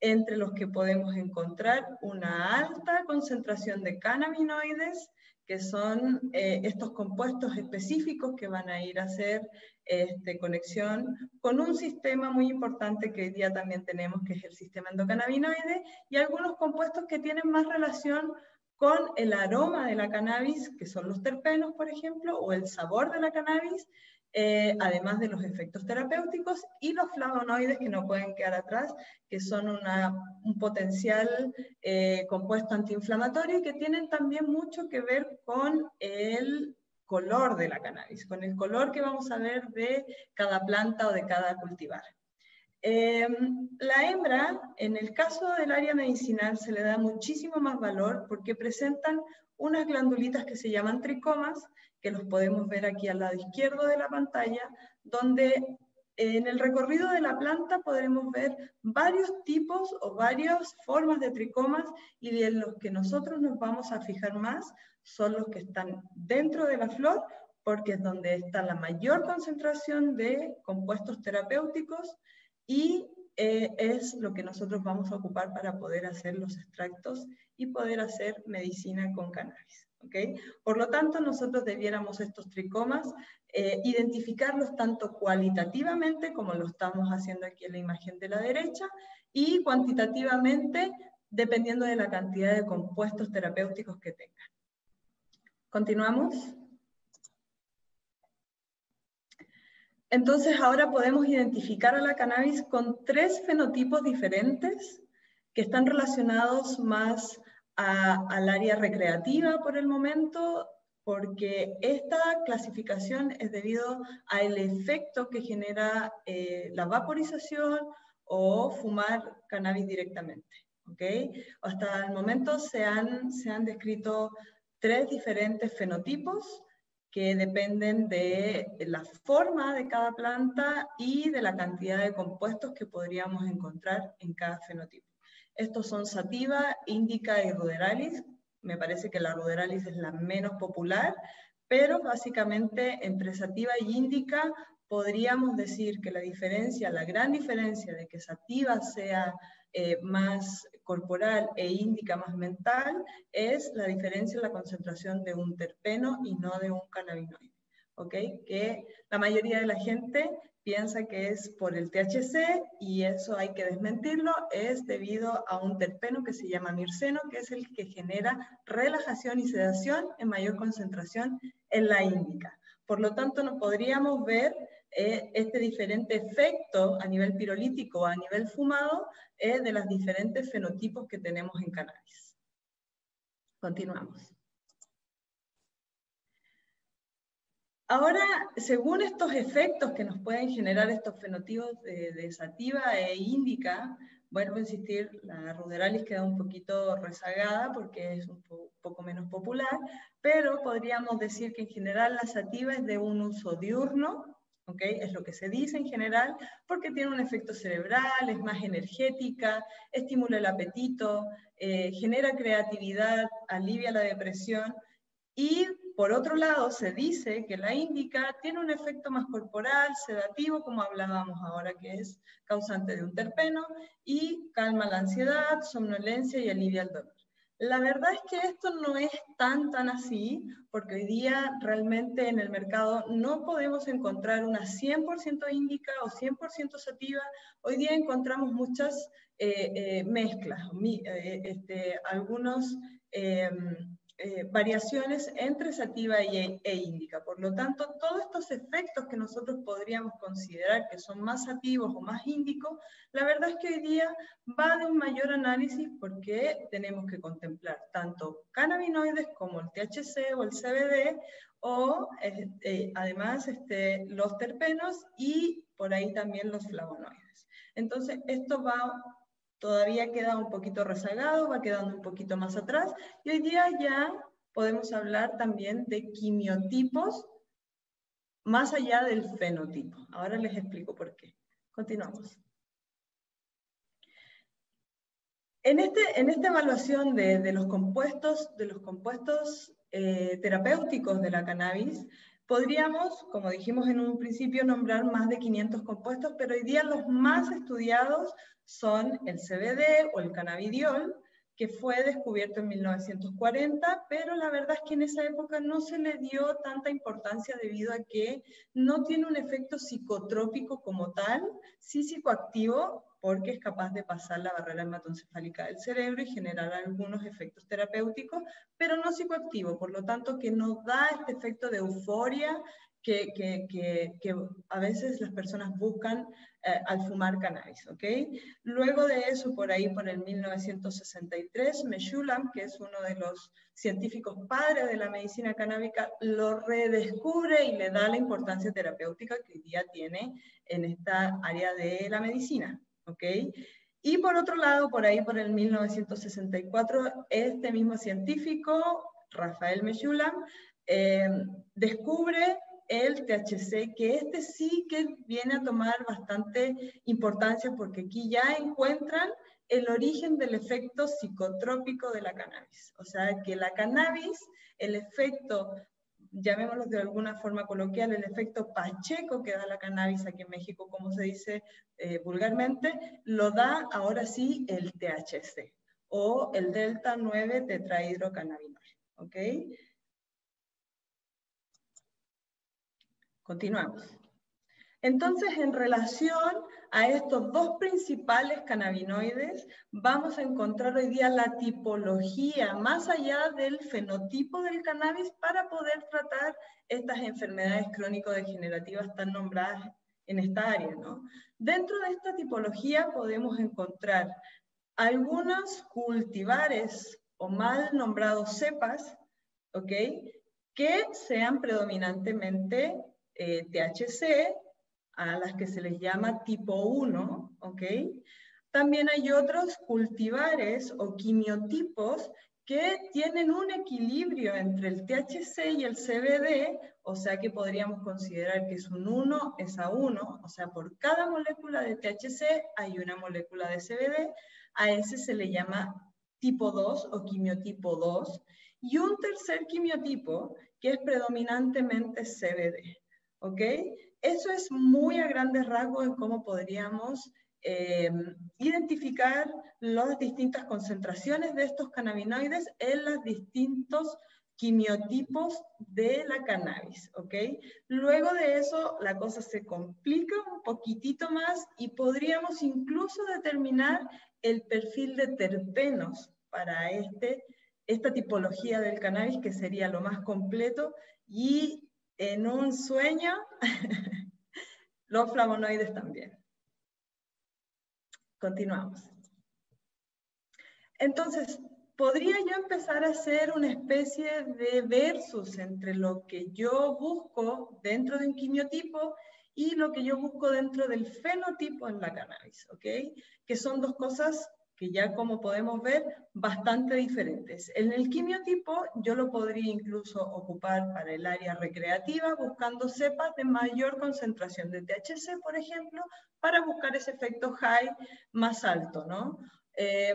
E: entre los que podemos encontrar una alta concentración de cannabinoides, que son eh, estos compuestos específicos que van a ir a hacer este, conexión con un sistema muy importante que hoy día también tenemos, que es el sistema endocannabinoide, y algunos compuestos que tienen más relación con el aroma de la cannabis, que son los terpenos, por ejemplo, o el sabor de la cannabis, eh, además de los efectos terapéuticos y los flavonoides que no pueden quedar atrás, que son un potencial eh, compuesto antiinflamatorio y que tienen también mucho que ver con el color de la cannabis, con el color que vamos a ver de cada planta o de cada cultivar. Em, la hembra, en el caso del área medicinal, se le da muchísimo más valor porque presentan unas glandulitas que se llaman tricomas, que los podemos ver aquí al lado izquierdo de la pantalla, donde en el recorrido de la planta podremos ver varios tipos o varias formas de tricomas y de los que nosotros nos vamos a fijar más son los que están dentro de la flor porque es donde está la mayor concentración de compuestos terapéuticos y eh, es lo que nosotros vamos a ocupar para poder hacer los extractos y poder hacer medicina con cannabis. ¿Okay? Por lo tanto, nosotros debiéramos estos tricomas eh, identificarlos tanto cualitativamente, como lo estamos haciendo aquí en la imagen de la derecha, y cuantitativamente, dependiendo de la cantidad de compuestos terapéuticos que tengan. Continuamos. Entonces ahora podemos identificar a la cannabis con tres fenotipos diferentes que están relacionados más al área recreativa por el momento, porque esta clasificación es debido al efecto que genera eh, la vaporización o fumar cannabis directamente. ¿okay? Hasta el momento se han, se han descrito tres diferentes fenotipos que dependen de la forma de cada planta y de la cantidad de compuestos que podríamos encontrar en cada fenotipo. Estos son sativa, indica y ruderalis. Me parece que la ruderalis es la menos popular, pero básicamente entre sativa y indica podríamos decir que la diferencia, la gran diferencia de que sativa sea eh, más corporal e indica más mental es la diferencia en la concentración de un terpeno y no de un cannabinoide. ¿ok? Que la mayoría de la gente piensa que es por el THC y eso hay que desmentirlo, es debido a un terpeno que se llama mirceno, que es el que genera relajación y sedación en mayor concentración en la índica. Por lo tanto, no podríamos ver eh, este diferente efecto a nivel pirolítico o a nivel fumado eh, de los diferentes fenotipos que tenemos en cannabis. Continuamos. Ahora, según estos efectos que nos pueden generar estos fenotipos de, sativa e índica, vuelvo a insistir, la ruderalis queda un poquito rezagada porque es un poco menos popular, pero podríamos decir que en general la sativa es de un uso diurno, es lo que se dice en general, porque tiene un efecto cerebral, es más energética, estimula el apetito, eh, genera creatividad, alivia la depresión. Y por otro lado, se dice que la índica tiene un efecto más corporal, sedativo, como hablábamos ahora, que es causante de un terpeno, y calma la ansiedad, somnolencia y alivia el dolor. La verdad es que esto no es tan, tan así, porque hoy día realmente en el mercado no podemos encontrar una 100% índica o 100% sativa. Hoy día encontramos muchas eh, eh, mezclas, eh, este, algunos em, eh, variaciones entre sativa y, e índica. Por lo tanto, todos estos efectos que nosotros podríamos considerar que son más sativos o más índicos, la verdad es que hoy día va de un mayor análisis porque tenemos que contemplar tanto cannabinoides como el THC o el CBD o este, además este, los terpenos y por ahí también los flavonoides. Entonces, esto va todavía queda un poquito rezagado, va quedando un poquito más atrás, y hoy día ya podemos hablar también de quimiotipos más allá del fenotipo. Ahora les explico por qué. Continuamos. En, este, en esta evaluación de, los compuestos, de los compuestos eh, terapéuticos de la cannabis, podríamos, como dijimos en un principio, nombrar más de 500 compuestos, pero hoy día los más estudiados son el CBD o el cannabidiol, que fue descubierto en 1940, pero la verdad es que en esa época no se le dio tanta importancia debido a que no tiene un efecto psicotrópico como tal, sí psicoactivo, porque es capaz de pasar la barrera hematoencefálica del cerebro y generar algunos efectos terapéuticos, pero no psicoactivo, por lo tanto que no da este efecto de euforia que, que, que, que a veces las personas buscan eh, al fumar cannabis, ¿ok? Luego de eso, por ahí, por el 1963, Meshulam, que es uno de los científicos padres de la medicina canábica, lo redescubre y le da la importancia terapéutica que hoy día tiene en esta área de la medicina, Y por otro lado, por ahí, por el 1964, este mismo científico, Rafael Meshulam, eh, descubre el THC, que este sí que viene a tomar bastante importancia porque aquí ya encuentran el origen del efecto psicotrópico de la cannabis. O sea, que la cannabis, el efecto, llamémoslo de alguna forma coloquial, el efecto pacheco que da la cannabis aquí en México, como se dice eh, vulgarmente, lo da ahora sí el THC o el delta 9 tetrahidrocannabinol. ¿Ok? Continuamos. Entonces, en relación a estos dos principales cannabinoides, vamos a encontrar hoy día la tipología más allá del fenotipo del cannabis para poder tratar estas enfermedades crónico-degenerativas tan nombradas en esta área. ¿no? Dentro de esta tipología podemos encontrar algunos cultivares o mal nombrados cepas, ¿ok? Que sean predominantemente eh, THC, a las que se les llama tipo 1, ¿ok? También hay otros cultivares o quimiotipos que tienen un equilibrio entre el THC y el CBD, o sea que podríamos considerar que es un 1 es a 1, o sea, por cada molécula de THC hay una molécula de CBD, a ese se le llama tipo 2 o quimiotipo 2, y un tercer quimiotipo que es predominantemente CBD. ¿ok? Eso es muy a grandes rasgos en cómo podríamos eh, identificar las distintas concentraciones de estos cannabinoides en los distintos quimiotipos de la cannabis, ¿ok? Luego de eso la cosa se complica un poquitito más y podríamos incluso determinar el perfil de terpenos para este, esta tipología del cannabis que sería lo más completo y en un sueño, los flavonoides también. Continuamos. Entonces, podría yo empezar a hacer una especie de versus entre lo que yo busco dentro de un quimiotipo y lo que yo busco dentro del fenotipo en la cannabis, ¿ok? Que son dos cosas que ya como podemos ver, bastante diferentes. En el quimiotipo yo lo podría incluso ocupar para el área recreativa, buscando cepas de mayor concentración de THC, por ejemplo, para buscar ese efecto high más alto, ¿no? Eh,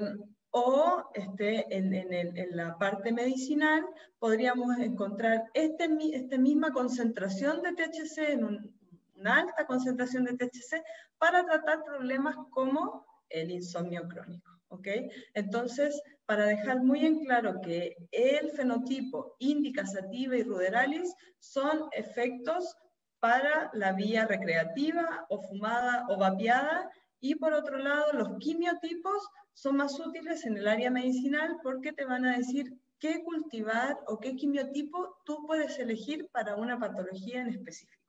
E: o este, en, en, la parte medicinal podríamos encontrar esta este misma concentración de THC en una alta concentración de THC para tratar problemas como el insomnio crónico. ¿Ok? Entonces, para dejar muy en claro que el fenotipo indica sativa y ruderalis son efectos para la vía recreativa o fumada o vapeada y por otro lado los quimiotipos son más útiles en el área medicinal porque te van a decir qué cultivar o qué quimiotipo tú puedes elegir para una patología en específico.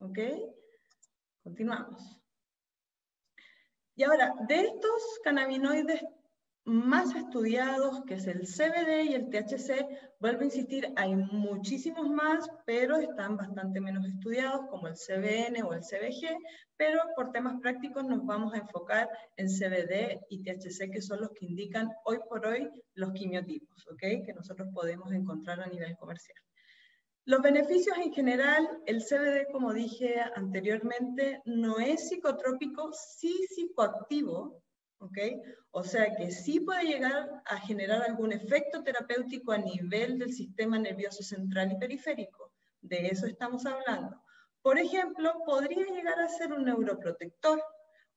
E: ¿Ok? Continuamos. Y ahora, de estos cannabinoides más estudiados, que es el CBD y el THC, vuelvo a insistir, hay muchísimos más, pero están bastante menos estudiados, como el CBN o el CBG, pero por temas prácticos nos vamos a enfocar en CBD y THC, que son los que indican hoy por hoy los quimiotipos, ¿ok? Que nosotros podemos encontrar a nivel comercial. Los beneficios en general, el CBD, como dije anteriormente, no es psicotrópico, sí psicoactivo, ¿ok? O sea que sí puede llegar a generar algún efecto terapéutico a nivel del sistema nervioso central y periférico. De eso estamos hablando. Por ejemplo, podría llegar a ser un neuroprotector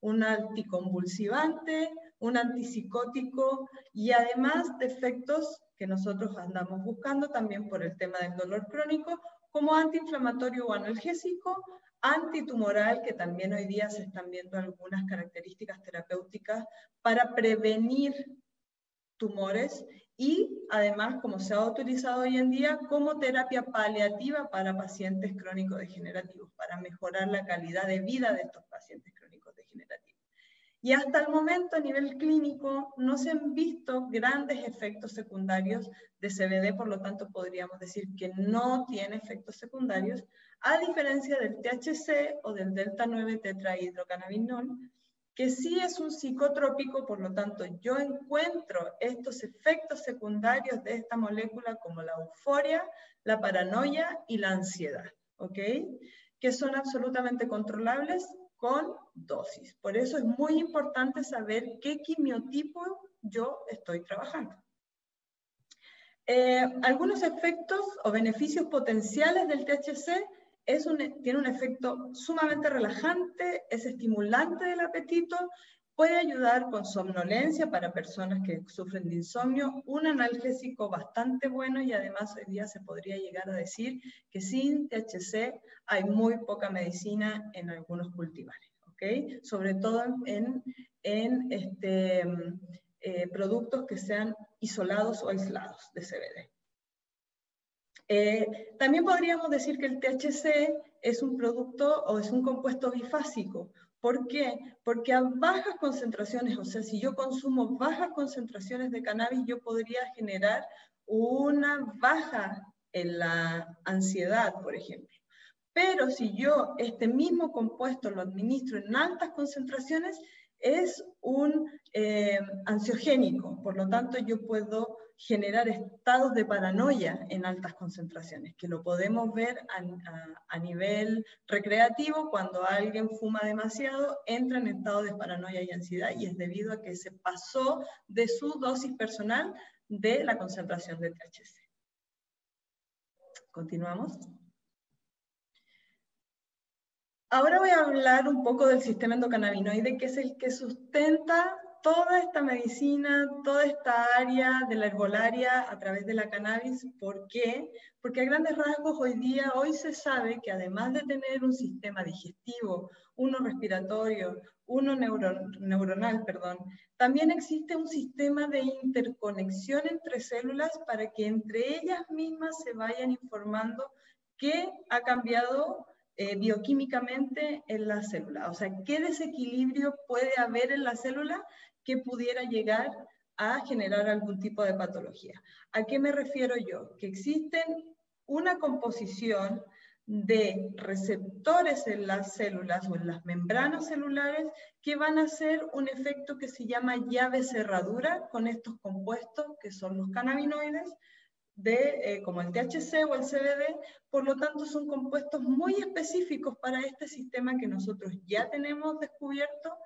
E: un anticonvulsivante, un antipsicótico y además de efectos que nosotros andamos buscando también por el tema del dolor crónico, como antiinflamatorio o analgésico, antitumoral, que también hoy día se están viendo algunas características terapéuticas para prevenir tumores y además, como se ha utilizado hoy en día, como terapia paliativa para pacientes crónicos degenerativos, para mejorar la calidad de vida de estos pacientes. Y hasta el momento, a nivel clínico, no se han visto grandes efectos secundarios de CBD, por lo tanto podríamos decir que no tiene efectos secundarios, a diferencia del THC o del delta 9 tetrahidrocannabinol, que sí es un psicotrópico, por lo tanto yo encuentro estos efectos secundarios de esta molécula como la euforia, la paranoia y la ansiedad, ¿ok? Que son absolutamente controlables con dosis. Por eso es muy importante saber qué quimiotipo yo estoy trabajando. Eh, algunos efectos o beneficios potenciales del THC es tiene un efecto sumamente relajante, es estimulante del apetito, puede ayudar con somnolencia para personas que sufren de insomnio, un analgésico bastante bueno y además hoy día se podría llegar a decir que sin THC hay muy poca medicina en algunos cultivares, ¿ok? Sobre todo en, en este, eh, productos que sean isolados o aislados de CBD. Eh, también podríamos decir que el THC es un producto o es un compuesto bifásico. ¿Por qué? Porque a bajas concentraciones, o sea, si yo consumo bajas concentraciones de cannabis, yo podría generar una baja en la ansiedad, por ejemplo. Pero si yo este mismo compuesto lo administro en altas concentraciones, es un eh, ansiogénico, por lo tanto yo puedo generar estados de paranoia en altas concentraciones, que lo podemos ver a, a, nivel recreativo cuando alguien fuma demasiado, entra en estado de paranoia y ansiedad y es debido a que se pasó de su dosis personal de la concentración de THC. Continuamos. Ahora voy a hablar un poco del sistema endocannabinoide, que es el que sustenta toda esta medicina, toda esta área de la herbolaria a través de la cannabis. ¿Por qué? Porque a grandes rasgos hoy día, hoy se sabe que además de tener un sistema digestivo, uno respiratorio, uno neuronal, perdón, también existe un sistema de interconexión entre células para que entre ellas mismas se vayan informando qué ha cambiado eh, bioquímicamente en la célula. O sea, qué desequilibrio puede haber en la célula que pudiera llegar a generar algún tipo de patología. ¿A qué me refiero yo? Que existen una composición de receptores en las células o en las membranas celulares que van a hacer un efecto que se llama llave cerradura con estos compuestos que son los cannabinoides de, eh, como el THC o el CBD, por lo tanto son compuestos muy específicos para este sistema que nosotros ya tenemos descubierto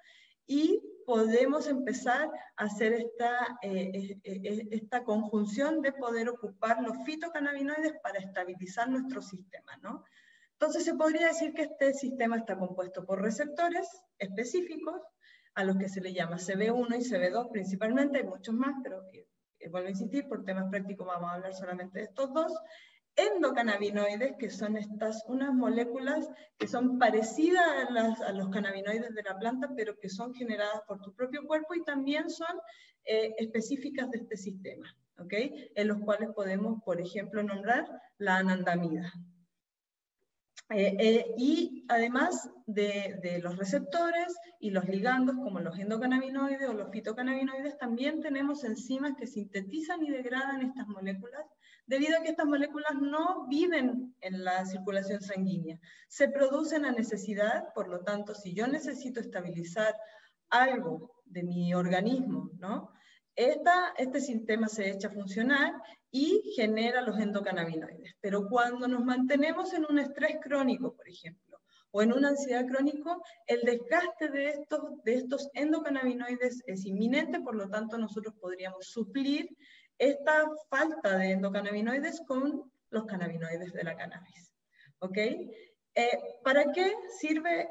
E: y podemos empezar a hacer esta, eh, esta conjunción de poder ocupar los fitocannabinoides para estabilizar nuestro sistema, ¿no? Entonces se podría decir que este sistema está compuesto por receptores específicos, a los que se le llama CB1 y CB2 principalmente, hay muchos más, pero eh, vuelvo a insistir, por temas prácticos vamos a hablar solamente de estos dos, endocannabinoides, que son estas, unas moléculas que son parecidas a, los cannabinoides de la planta, pero que son generadas por tu propio cuerpo y también son eh, específicas de este sistema, ¿ok? En los cuales podemos, por ejemplo, nombrar la anandamida. Eh, eh, y además de, los receptores y los ligandos, como los endocannabinoides o los fitocannabinoides, también tenemos enzimas que sintetizan y degradan estas moléculas, debido a que estas moléculas no viven en la circulación sanguínea. Se producen a necesidad, por lo tanto, si yo necesito estabilizar algo de mi organismo, ¿no? este sistema se echa a funcionar y genera los endocannabinoides. Pero cuando nos mantenemos en un estrés crónico, por ejemplo, o en una ansiedad crónico, el desgaste de estos, de estos endocannabinoides es inminente, por lo tanto nosotros podríamos suplir esta falta de endocannabinoides con los cannabinoides de la cannabis. ¿Ok? Eh, ¿Para qué sirve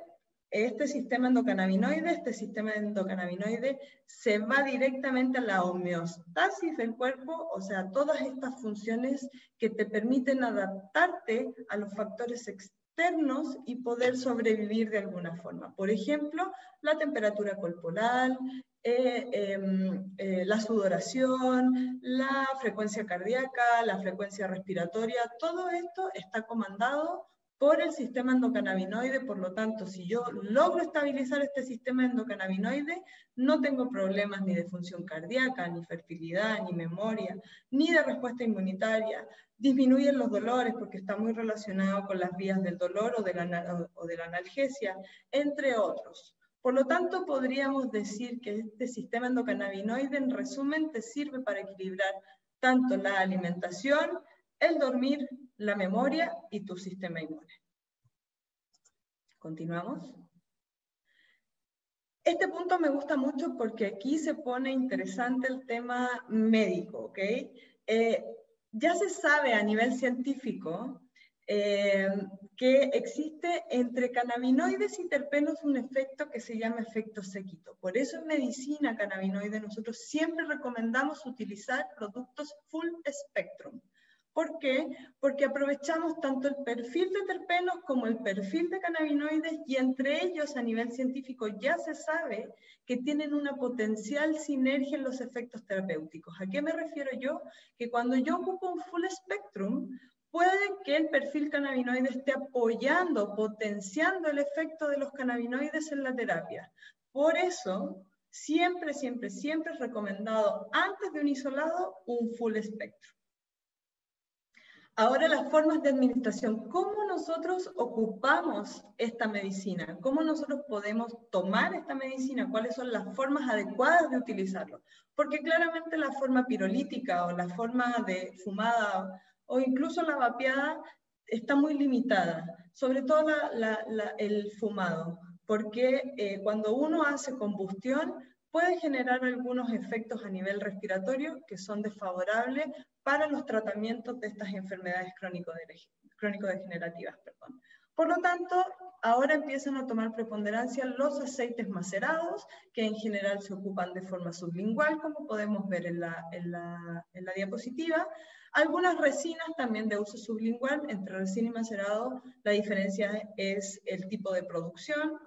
E: este sistema endocannabinoide, este sistema endocannabinoide se va directamente a la homeostasis del cuerpo, o sea, todas estas funciones que te permiten adaptarte a los factores externos y poder sobrevivir de alguna forma. Por ejemplo, la temperatura corporal, eh, em, eh, la sudoración, la frecuencia cardíaca, la frecuencia respiratoria, todo esto está comandado por el sistema endocannabinoide, por lo tanto, si yo logro estabilizar este sistema endocannabinoide, no tengo problemas ni de función cardíaca, ni fertilidad, ni memoria, ni de respuesta inmunitaria. Disminuyen los dolores porque está muy relacionado con las vías del dolor o de la, o de la analgesia, entre otros. Por lo tanto, podríamos decir que este sistema endocannabinoide, en resumen, te sirve para equilibrar tanto la alimentación, el dormir, la memoria y tu sistema inmune. Continuamos. Este punto me gusta mucho porque aquí se pone interesante el tema médico, ¿ok? Eh, ya se sabe a nivel científico eh, que existe entre cannabinoides y terpenos un efecto que se llama efecto séquito. Por eso en medicina cannabinoide nosotros siempre recomendamos utilizar productos full spectrum. ¿Por qué? Porque aprovechamos tanto el perfil de terpenos como el perfil de cannabinoides y entre ellos a nivel científico ya se sabe que tienen una potencial sinergia en los efectos terapéuticos. ¿A qué me refiero yo? Que cuando yo ocupo un full spectrum, puede que el perfil cannabinoide esté apoyando, potenciando el efecto de los cannabinoides en la terapia. Por eso, siempre, siempre, siempre es recomendado antes de un isolado un full spectrum. Ahora las formas de administración. ¿Cómo nosotros ocupamos esta medicina? ¿Cómo nosotros podemos tomar esta medicina? ¿Cuáles son las formas adecuadas de utilizarlo? Porque claramente la forma pirolítica o la forma de fumada o incluso la vapeada está muy limitada, sobre todo el fumado, porque eh, cuando uno hace combustión puede generar algunos efectos a nivel respiratorio que son desfavorables para los tratamientos de estas enfermedades crónico-degenerativas. Perdón. Por lo tanto, ahora empiezan a tomar preponderancia los aceites macerados, que en general se ocupan de forma sublingual, como podemos ver en la, en la, en la diapositiva. Algunas resinas también de uso sublingual, entre resina y macerado, la diferencia es el tipo de producción.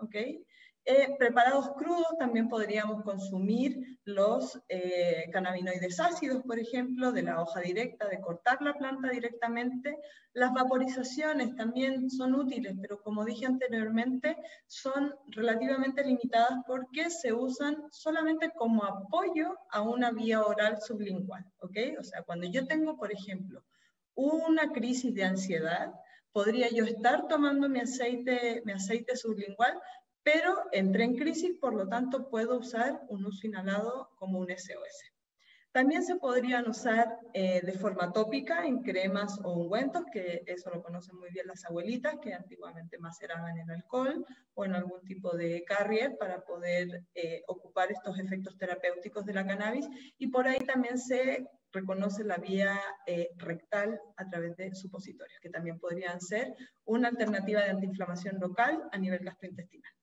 E: Eh, preparados crudos también podríamos consumir los eh, cannabinoides ácidos, por ejemplo, de la hoja directa, de cortar la planta directamente. Las vaporizaciones también son útiles, pero como dije anteriormente, son relativamente limitadas porque se usan solamente como apoyo a una vía oral sublingual. ¿ok? O sea, cuando yo tengo, por ejemplo, una crisis de ansiedad, podría yo estar tomando mi aceite, mi aceite sublingual, pero entré en crisis, por lo tanto puedo usar un uso inhalado como un SOS. También se podrían usar eh, de forma tópica en cremas o ungüentos, que eso lo conocen muy bien las abuelitas, que antiguamente maceraban en alcohol o en algún tipo de carrier para poder eh, ocupar estos efectos terapéuticos de la cannabis. Y por ahí también se reconoce la vía eh, rectal a través de supositorios, que también podrían ser una alternativa de antiinflamación local a nivel gastrointestinal.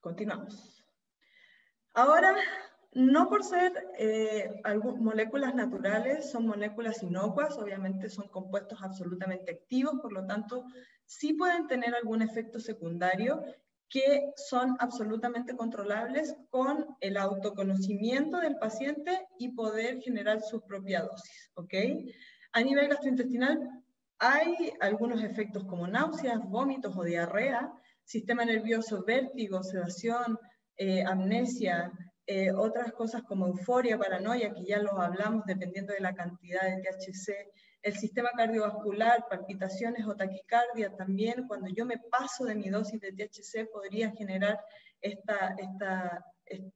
E: Continuamos. Ahora, no por ser eh, moléculas naturales, son moléculas inocuas, obviamente son compuestos absolutamente activos, por lo tanto, sí pueden tener algún efecto secundario que son absolutamente controlables con el autoconocimiento del paciente y poder generar su propia dosis, ¿ok? A nivel gastrointestinal hay algunos efectos como náuseas, vómitos o diarrea, sistema nervioso, vértigo, sedación, eh, amnesia, eh, otras cosas como euforia, paranoia, que ya lo hablamos dependiendo de la cantidad de THC, el sistema cardiovascular, palpitaciones o taquicardia, también cuando yo me paso de mi dosis de THC podría generar esta, esta,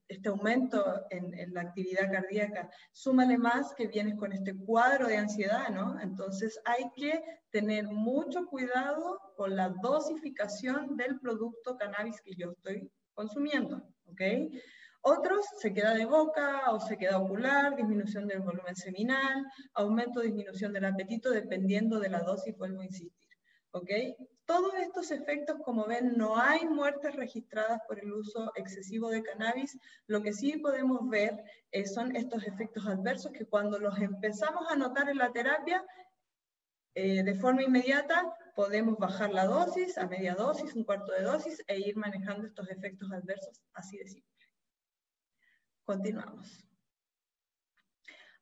E: este aumento en, la actividad cardíaca. Súmale más que vienes con este cuadro de ansiedad, ¿no? Entonces hay que tener mucho cuidado con la dosificación del producto cannabis que yo estoy consumiendo, ¿ok? Otros se queda de boca o se queda ocular, disminución del volumen seminal, aumento o disminución del apetito dependiendo de la dosis, vuelvo a insistir. ¿ok? Todos estos efectos, como ven, no hay muertes registradas por el uso excesivo de cannabis. Lo que sí podemos ver eh, son estos efectos adversos que cuando los empezamos a notar en la terapia, eh, de forma inmediata podemos bajar la dosis a media dosis, un cuarto de dosis e ir manejando estos efectos adversos así de simple. Continuamos.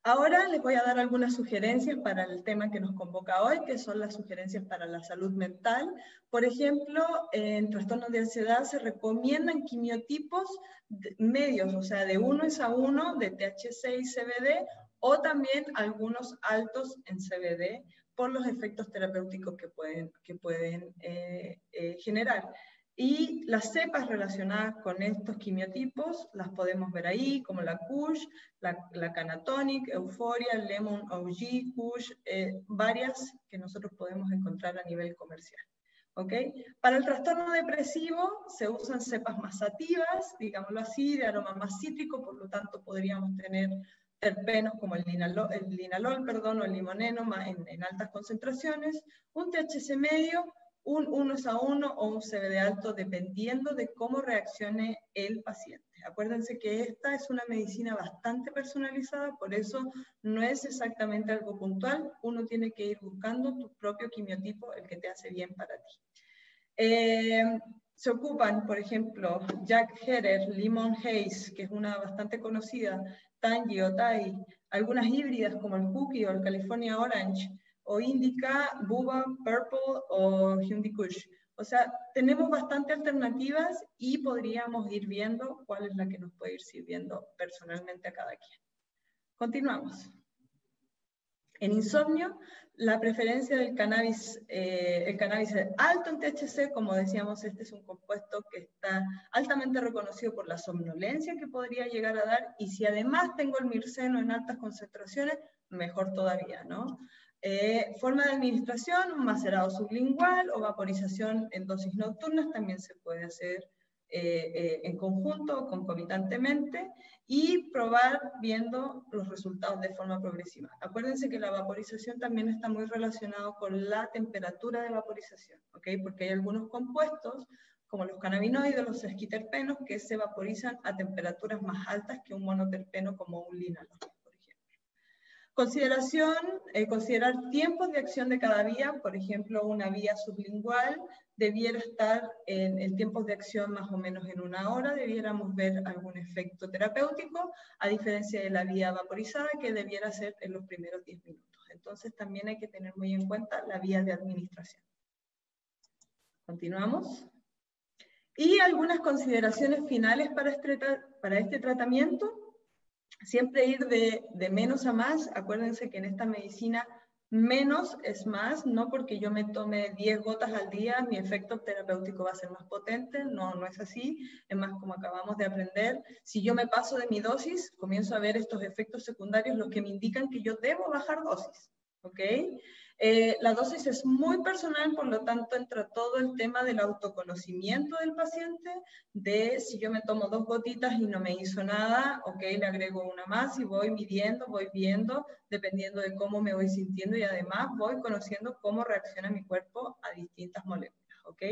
E: Ahora les voy a dar algunas sugerencias para el tema que nos convoca hoy, que son las sugerencias para la salud mental. Por ejemplo, en trastornos de ansiedad se recomiendan quimiotipos medios, o sea, de 1 es a 1 de THC y CBD, o también algunos altos en CBD por los efectos terapéuticos que pueden, eh, eh, generar. Y las cepas relacionadas con estos quimiotipos las podemos ver ahí, como la Kush, la, Canatonic, Euphoria, Lemon OG, Kush, eh, varias que nosotros podemos encontrar a nivel comercial. ¿ok? Para el trastorno depresivo se usan cepas más sativas, digámoslo así, de aroma más cítrico, por lo tanto podríamos tener terpenos como el linalol, el linalol perdón, o el limoneno en, en altas concentraciones, un THC medio, un 1 a 1 o un CBD alto, dependiendo de cómo reaccione el paciente. Acuérdense que esta es una medicina bastante personalizada, por eso no es exactamente algo puntual, uno tiene que ir buscando tu propio quimiotipo, el que te hace bien para ti. Eh, se ocupan, por ejemplo, Jack Herer, Lemon Haze, que es una bastante conocida, Tangy o Tai, algunas híbridas como el Cookie o el California Orange, o Indica, Buba, Purple o Hyundai Kush. O sea, tenemos bastante alternativas y podríamos ir viendo cuál es la que nos puede ir sirviendo personalmente a cada quien. Continuamos. En insomnio, la preferencia del cannabis, eh, el cannabis alto en THC, como decíamos, este es un compuesto que está altamente reconocido por la somnolencia que podría llegar a dar, y si además tengo el mirceno en altas concentraciones, mejor todavía, ¿no? Eh, forma de administración, un macerado sublingual o vaporización en dosis nocturnas también se puede hacer eh, eh, en conjunto o concomitantemente y probar viendo los resultados de forma progresiva. Acuérdense que la vaporización también está muy relacionado con la temperatura de vaporización, ¿ok? Porque hay algunos compuestos como los cannabinoides, los esquiterpenos, que se vaporizan a temperaturas más altas que un monoterpeno como un linalol. Consideración, eh, considerar tiempos de acción de cada vía, por ejemplo, una vía sublingual debiera estar en, en, tiempos de acción más o menos en una hora, debiéramos ver algún efecto terapéutico, a diferencia de la vía vaporizada que debiera ser en los primeros 10 minutos. Entonces también hay que tener muy en cuenta la vía de administración. Continuamos. Y algunas consideraciones finales para este, para este tratamiento siempre ir de, de, menos a más. Acuérdense que en esta medicina menos es más, no porque yo me tome 10 gotas al día, mi efecto terapéutico va a ser más potente, no, no es así. Es más, como acabamos de aprender, si yo me paso de mi dosis, comienzo a ver estos efectos secundarios, los que me indican que yo debo bajar dosis. ¿Ok? Eh, la dosis es muy personal, por lo tanto entra todo el tema del autoconocimiento del paciente, de si yo me tomo dos gotitas y no me hizo nada, ok, le agrego una más y voy midiendo, voy viendo, dependiendo de cómo me voy sintiendo y además voy conociendo cómo reacciona mi cuerpo a distintas moléculas, ok.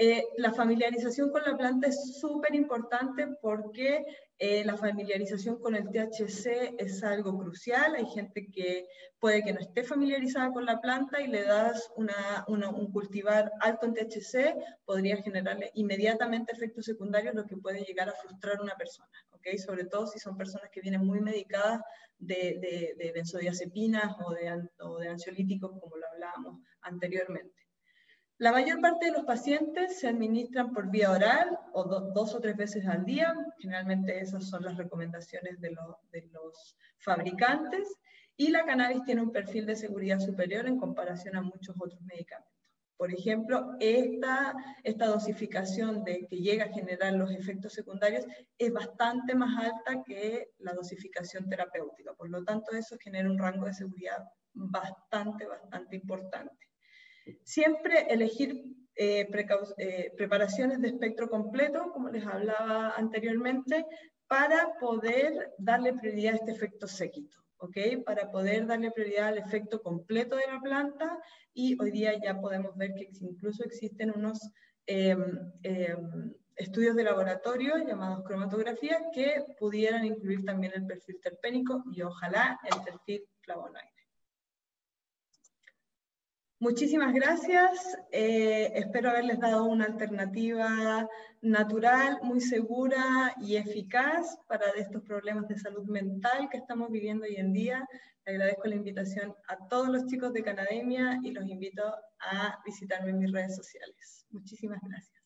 E: Eh, la familiarización con la planta es súper importante porque eh, la familiarización con el THC es algo crucial. Hay gente que puede que no esté familiarizada con la planta y le das una, un cultivar alto en THC, podría generarle inmediatamente efectos secundarios, lo que puede llegar a frustrar a una persona. ¿okay? Sobre todo si son personas que vienen muy medicadas de, de, de benzodiazepinas o de, o de ansiolíticos, como lo hablábamos anteriormente. La mayor parte de los pacientes se administran por vía oral o do, dos o tres veces al día. Generalmente esas son las recomendaciones de, los fabricantes. Y la cannabis tiene un perfil de seguridad superior en comparación a muchos otros medicamentos. Por ejemplo, esta, esta dosificación de que llega a generar los efectos secundarios es bastante más alta que la dosificación terapéutica. Por lo tanto, eso genera un rango de seguridad bastante, bastante importante. Siempre elegir eh, eh, preparaciones de espectro completo, como les hablaba anteriormente, para poder darle prioridad a este efecto séquito. ¿ok? Para poder darle prioridad al efecto completo de la planta y hoy día ya podemos ver que incluso existen unos em, em, estudios de laboratorio llamados cromatografía que pudieran incluir también el perfil terpénico y ojalá el perfil flavonoide. Muchísimas gracias. Eh, espero haberles dado una alternativa natural, muy segura y eficaz para estos problemas de salud mental que estamos viviendo hoy en día. Le agradezco la invitación a todos los chicos de Canademia y los invito a visitarme en mis redes sociales. Muchísimas gracias.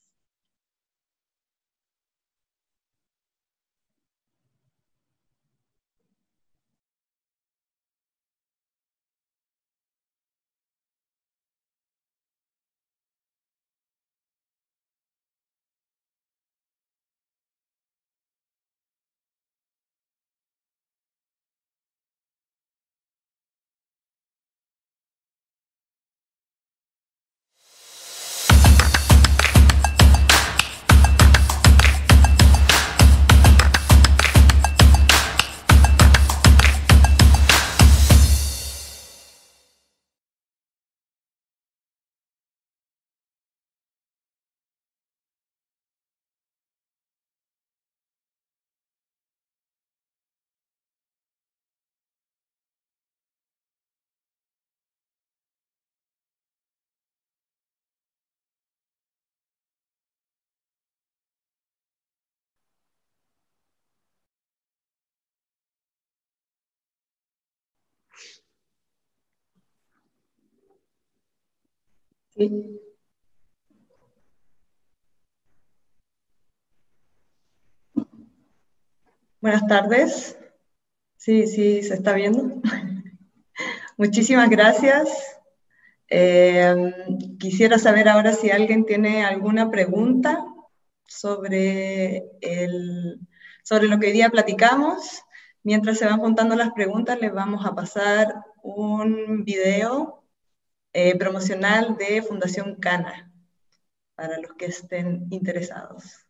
E: Buenas tardes. Sí, sí, se está viendo. Muchísimas gracias. Eh, quisiera saber ahora si alguien tiene alguna pregunta sobre, el, sobre lo que hoy día platicamos. Mientras se van juntando las preguntas, les vamos a pasar un video eh, promocional de Fundación Cana, para los que estén interesados.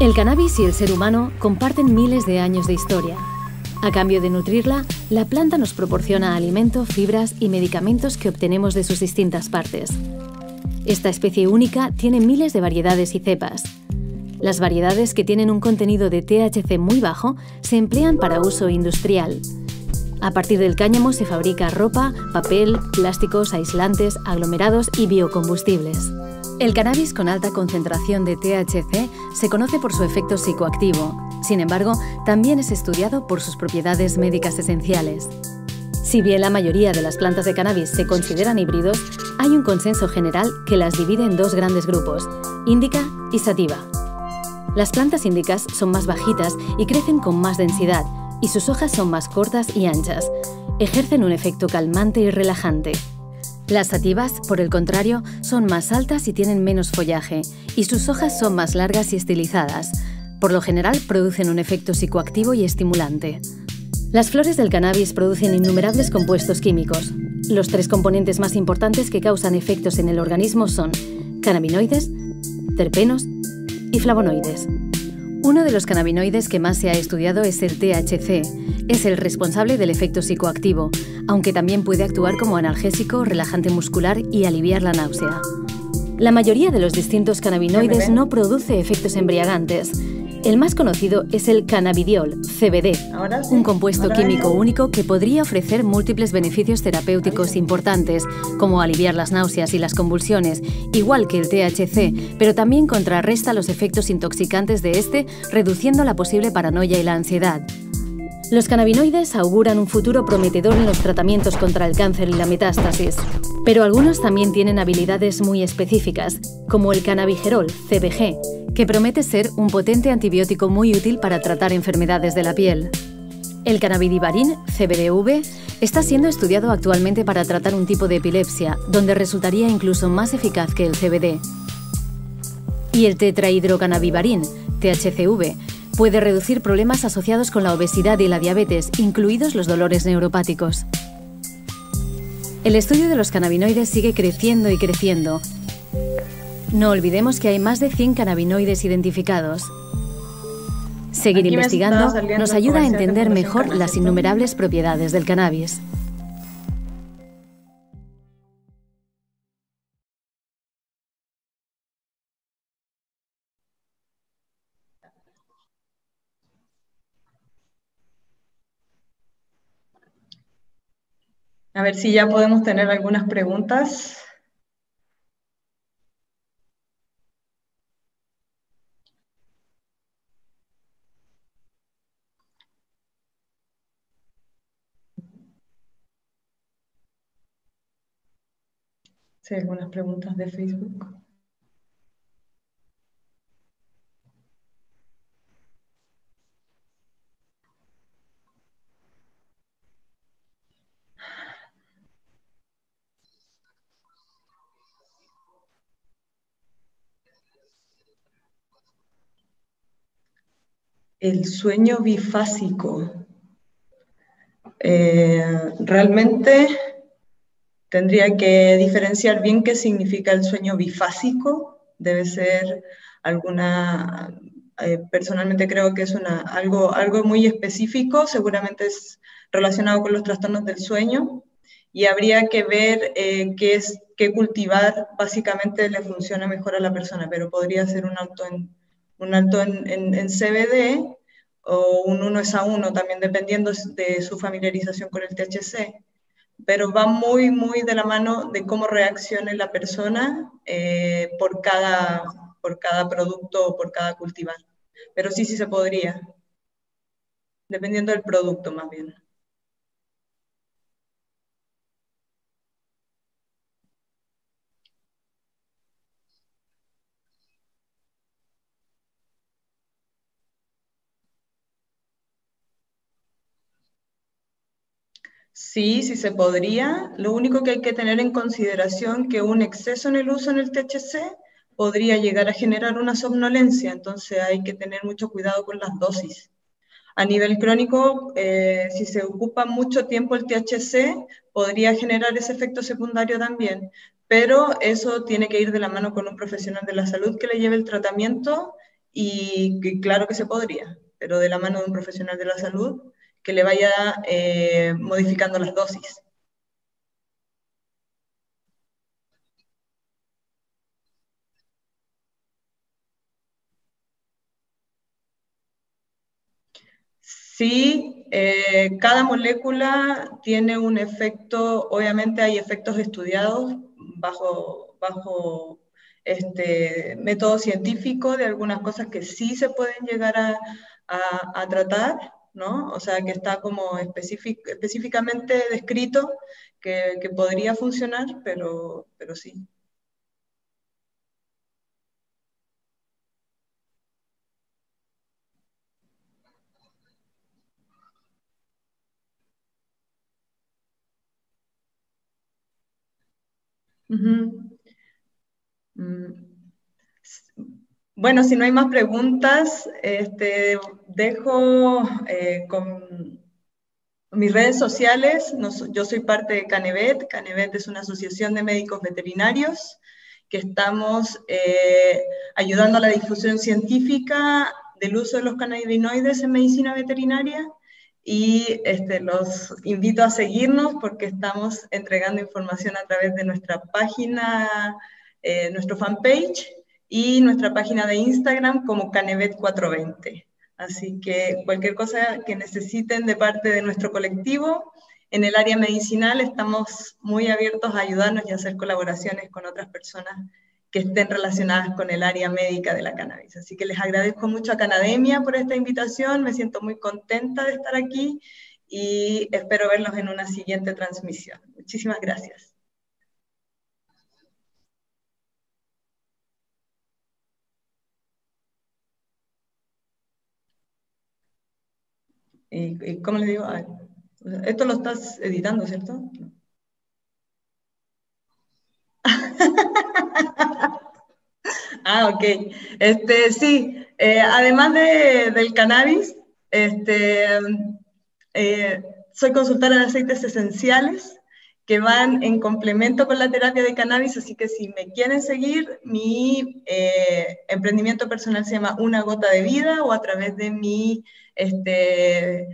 D: El cannabis y el ser humano comparten miles de años de historia. A cambio de nutrirla, la planta nos proporciona alimento, fibras y medicamentos que obtenemos de sus distintas partes. Esta especie única tiene miles de variedades y cepas. Las variedades que tienen un contenido de THC muy bajo se emplean para uso industrial. A partir del cáñamo se fabrica ropa, papel, plásticos, aislantes, aglomerados y biocombustibles. El cannabis con alta concentración de THC se conoce por su efecto psicoactivo. Sin embargo, también es estudiado por sus propiedades médicas esenciales. Si bien la mayoría de las plantas de cannabis se consideran híbridos, hay un consenso general que las divide en dos grandes grupos, índica y sativa. Las plantas índicas son más bajitas y crecen con más densidad, y sus hojas son más cortas y anchas. Ejercen un efecto calmante y relajante. Las sativas, por el contrario, son más altas y tienen menos follaje, y sus hojas son más largas y estilizadas. Por lo general, producen un efecto psicoactivo y estimulante. Las flores del cannabis producen innumerables compuestos químicos. Los tres componentes más importantes que causan efectos en el organismo son cannabinoides, terpenos y flavonoides. Uno de los cannabinoides que más se ha estudiado es el THC. Es el responsable del efecto psicoactivo, aunque también puede actuar como analgésico, relajante muscular y aliviar la náusea. La mayoría de los distintos cannabinoides no produce efectos embriagantes. El más conocido es el cannabidiol, CBD, un compuesto químico único que podría ofrecer múltiples beneficios terapéuticos importantes, como aliviar las náuseas y las convulsiones, igual que el THC, pero también contrarresta los efectos intoxicantes de este, reduciendo la posible paranoia y la ansiedad. Los cannabinoides auguran un futuro prometedor en los tratamientos contra el cáncer y la metástasis, pero algunos también tienen habilidades muy específicas, como el cannabigerol, CBG, que promete ser un potente antibiótico muy útil para tratar enfermedades de la piel. El cannabidivarin, CBDV, está siendo estudiado actualmente para tratar un tipo de epilepsia, donde resultaría incluso más eficaz que el CBD. Y el tetrahidrocannabivarin, THCV, Puede reducir problemas asociados con la obesidad y la diabetes, incluidos los dolores neuropáticos. El estudio de los cannabinoides sigue creciendo y creciendo. No olvidemos que hay más de 100 cannabinoides identificados. Seguir investigando nos ayuda a entender mejor las innumerables propiedades del cannabis.
E: A ver si ya podemos tener algunas preguntas. Sí, algunas preguntas de Facebook. El sueño bifásico. Eh, realmente tendría que diferenciar bien qué significa el sueño bifásico. Debe ser alguna, eh, personalmente creo que es una, algo, algo muy específico, seguramente es relacionado con los trastornos del sueño y habría que ver eh, qué, es, qué cultivar básicamente le funciona mejor a la persona, pero podría ser un alto en, un alto en, en, en CBD o un 1 es a 1, también dependiendo de su familiarización con el THC. Pero va muy, muy de la mano de cómo reaccione la persona eh, por, cada, por cada producto o por cada cultivar. Pero sí, sí se podría, dependiendo del producto más bien. Sí, sí se podría. Lo único que hay que tener en consideración que un exceso en el uso en el THC podría llegar a generar una somnolencia, entonces hay que tener mucho cuidado con las dosis. A nivel crónico, eh, si se ocupa mucho tiempo el THC, podría generar ese efecto secundario también, pero eso tiene que ir de la mano con un profesional de la salud que le lleve el tratamiento y, y claro que se podría, pero de la mano de un profesional de la salud que le vaya eh, modificando las dosis. Sí, eh, cada molécula tiene un efecto, obviamente hay efectos estudiados bajo, bajo este método científico de algunas cosas que sí se pueden llegar a, a, a tratar, ¿no? O sea, que está como específic, específicamente descrito que, que, podría funcionar, pero, pero sí. Bueno, si no hay más preguntas, este, dejo eh, con mis redes sociales. Yo soy parte de Canevet. Canevet es una asociación de médicos veterinarios que estamos eh, ayudando a la difusión científica del uso de los cannabinoides en medicina veterinaria y este, los invito a seguirnos porque estamos entregando información a través de nuestra página, eh, nuestro fanpage y nuestra página de Instagram como Canevet420. Así que cualquier cosa que necesiten de parte de nuestro colectivo, en el área medicinal estamos muy abiertos a ayudarnos y a hacer colaboraciones con otras personas que estén relacionadas con el área médica de la cannabis. Así que les agradezco mucho a Canademia por esta invitación, me siento muy contenta de estar aquí y espero verlos en una siguiente transmisión. Muchísimas gracias. ¿Y, y cómo le digo? Ah, esto lo estás editando, ¿cierto? Ah, ok. Este, sí, eh, además de, del cannabis, este, eh, soy consultora de aceites esenciales que van en complemento con la terapia de cannabis, así que si me quieren seguir, mi eh, emprendimiento personal se llama Una Gota de Vida o a través de mi este,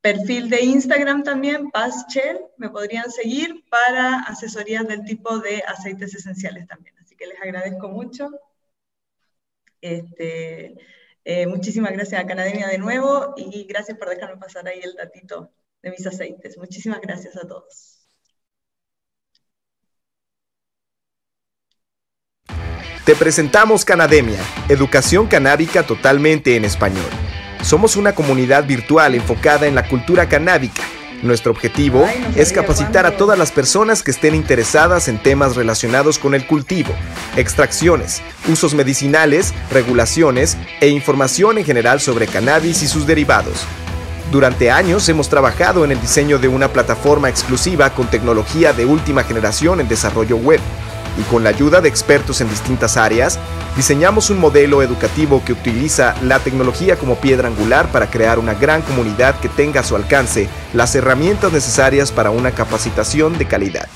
E: perfil de Instagram también, PazChel, me podrían seguir para asesorías del tipo de aceites esenciales también. Así que les agradezco mucho. Este, eh, muchísimas gracias a Canademia de nuevo y gracias por dejarme pasar ahí el datito de mis aceites. Muchísimas gracias a todos.
A: Te presentamos Canademia, educación canábica totalmente en español. Somos una comunidad virtual enfocada en la cultura canábica. Nuestro objetivo
E: Ay, no
A: es capacitar a todas las personas que estén interesadas en temas relacionados con el cultivo, extracciones, usos medicinales, regulaciones e información en general sobre cannabis y sus derivados. Durante años hemos trabajado en el diseño de una plataforma exclusiva con tecnología de última generación en desarrollo web y con la ayuda de expertos en distintas áreas, diseñamos un modelo educativo que utiliza la tecnología como piedra angular para crear una gran comunidad que tenga a su alcance las herramientas necesarias para una capacitación de calidad.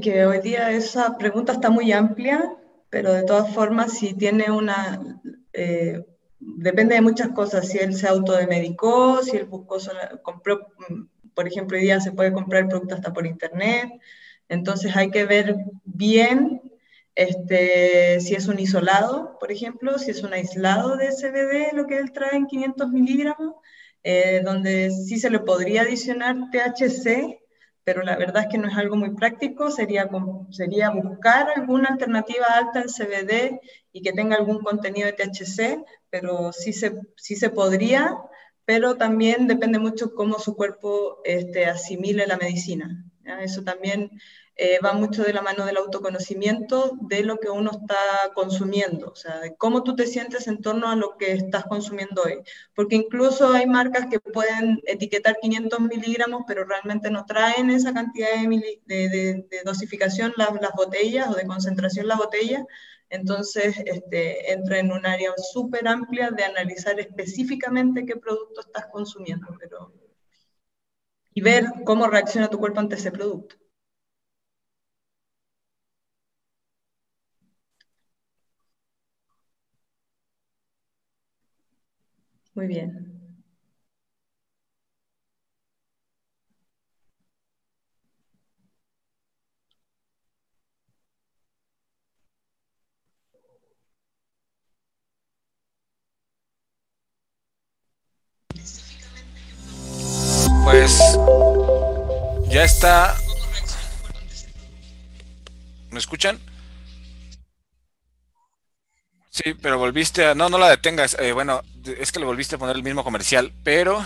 E: Que hoy día esa pregunta está muy amplia, pero de todas formas, si tiene una... eh, depende de muchas cosas, si él se automedicó, si él buscó, compró, mm, por ejemplo, hoy día se puede comprar el producto hasta por internet, entonces hay que ver bien este, si es un isolado, por ejemplo, si es un aislado de CBD, lo que él trae en 500 miligramos, eh, donde sí se le podría adicionar THC, pero la verdad es que no es algo muy práctico, sería, sería buscar alguna alternativa alta en CBD y que tenga algún contenido de THC, pero sí se, sí se podría, pero también depende mucho cómo su cuerpo este, asimile la medicina. ¿ya? Eso también eh, va mucho de la mano del autoconocimiento de lo que uno está consumiendo, o sea, de cómo tú te sientes en torno a lo que estás consumiendo hoy. Porque incluso hay marcas que pueden etiquetar 500 miligramos, pero realmente no traen esa cantidad de, dosificación las, las botellas o de concentración la botella. Entonces, este, entra en un área súper amplia de analizar específicamente qué producto estás consumiendo pero, y ver cómo reacciona tu cuerpo ante ese producto. Muy bien.
F: Pues ya está. ¿Me escuchan? Sí, pero volviste a... No, no la detengas. Eh, bueno, es que le volviste a poner el mismo comercial, pero...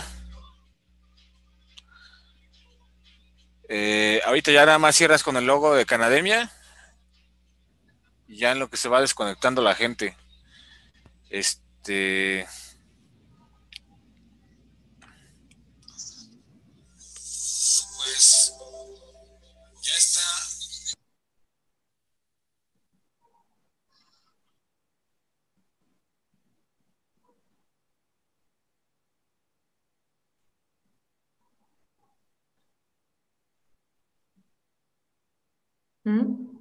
F: eh, ahorita ya nada más cierras con el logo de Canademia. Y ya en lo que se va desconectando la gente. Este...
E: ¿Mm?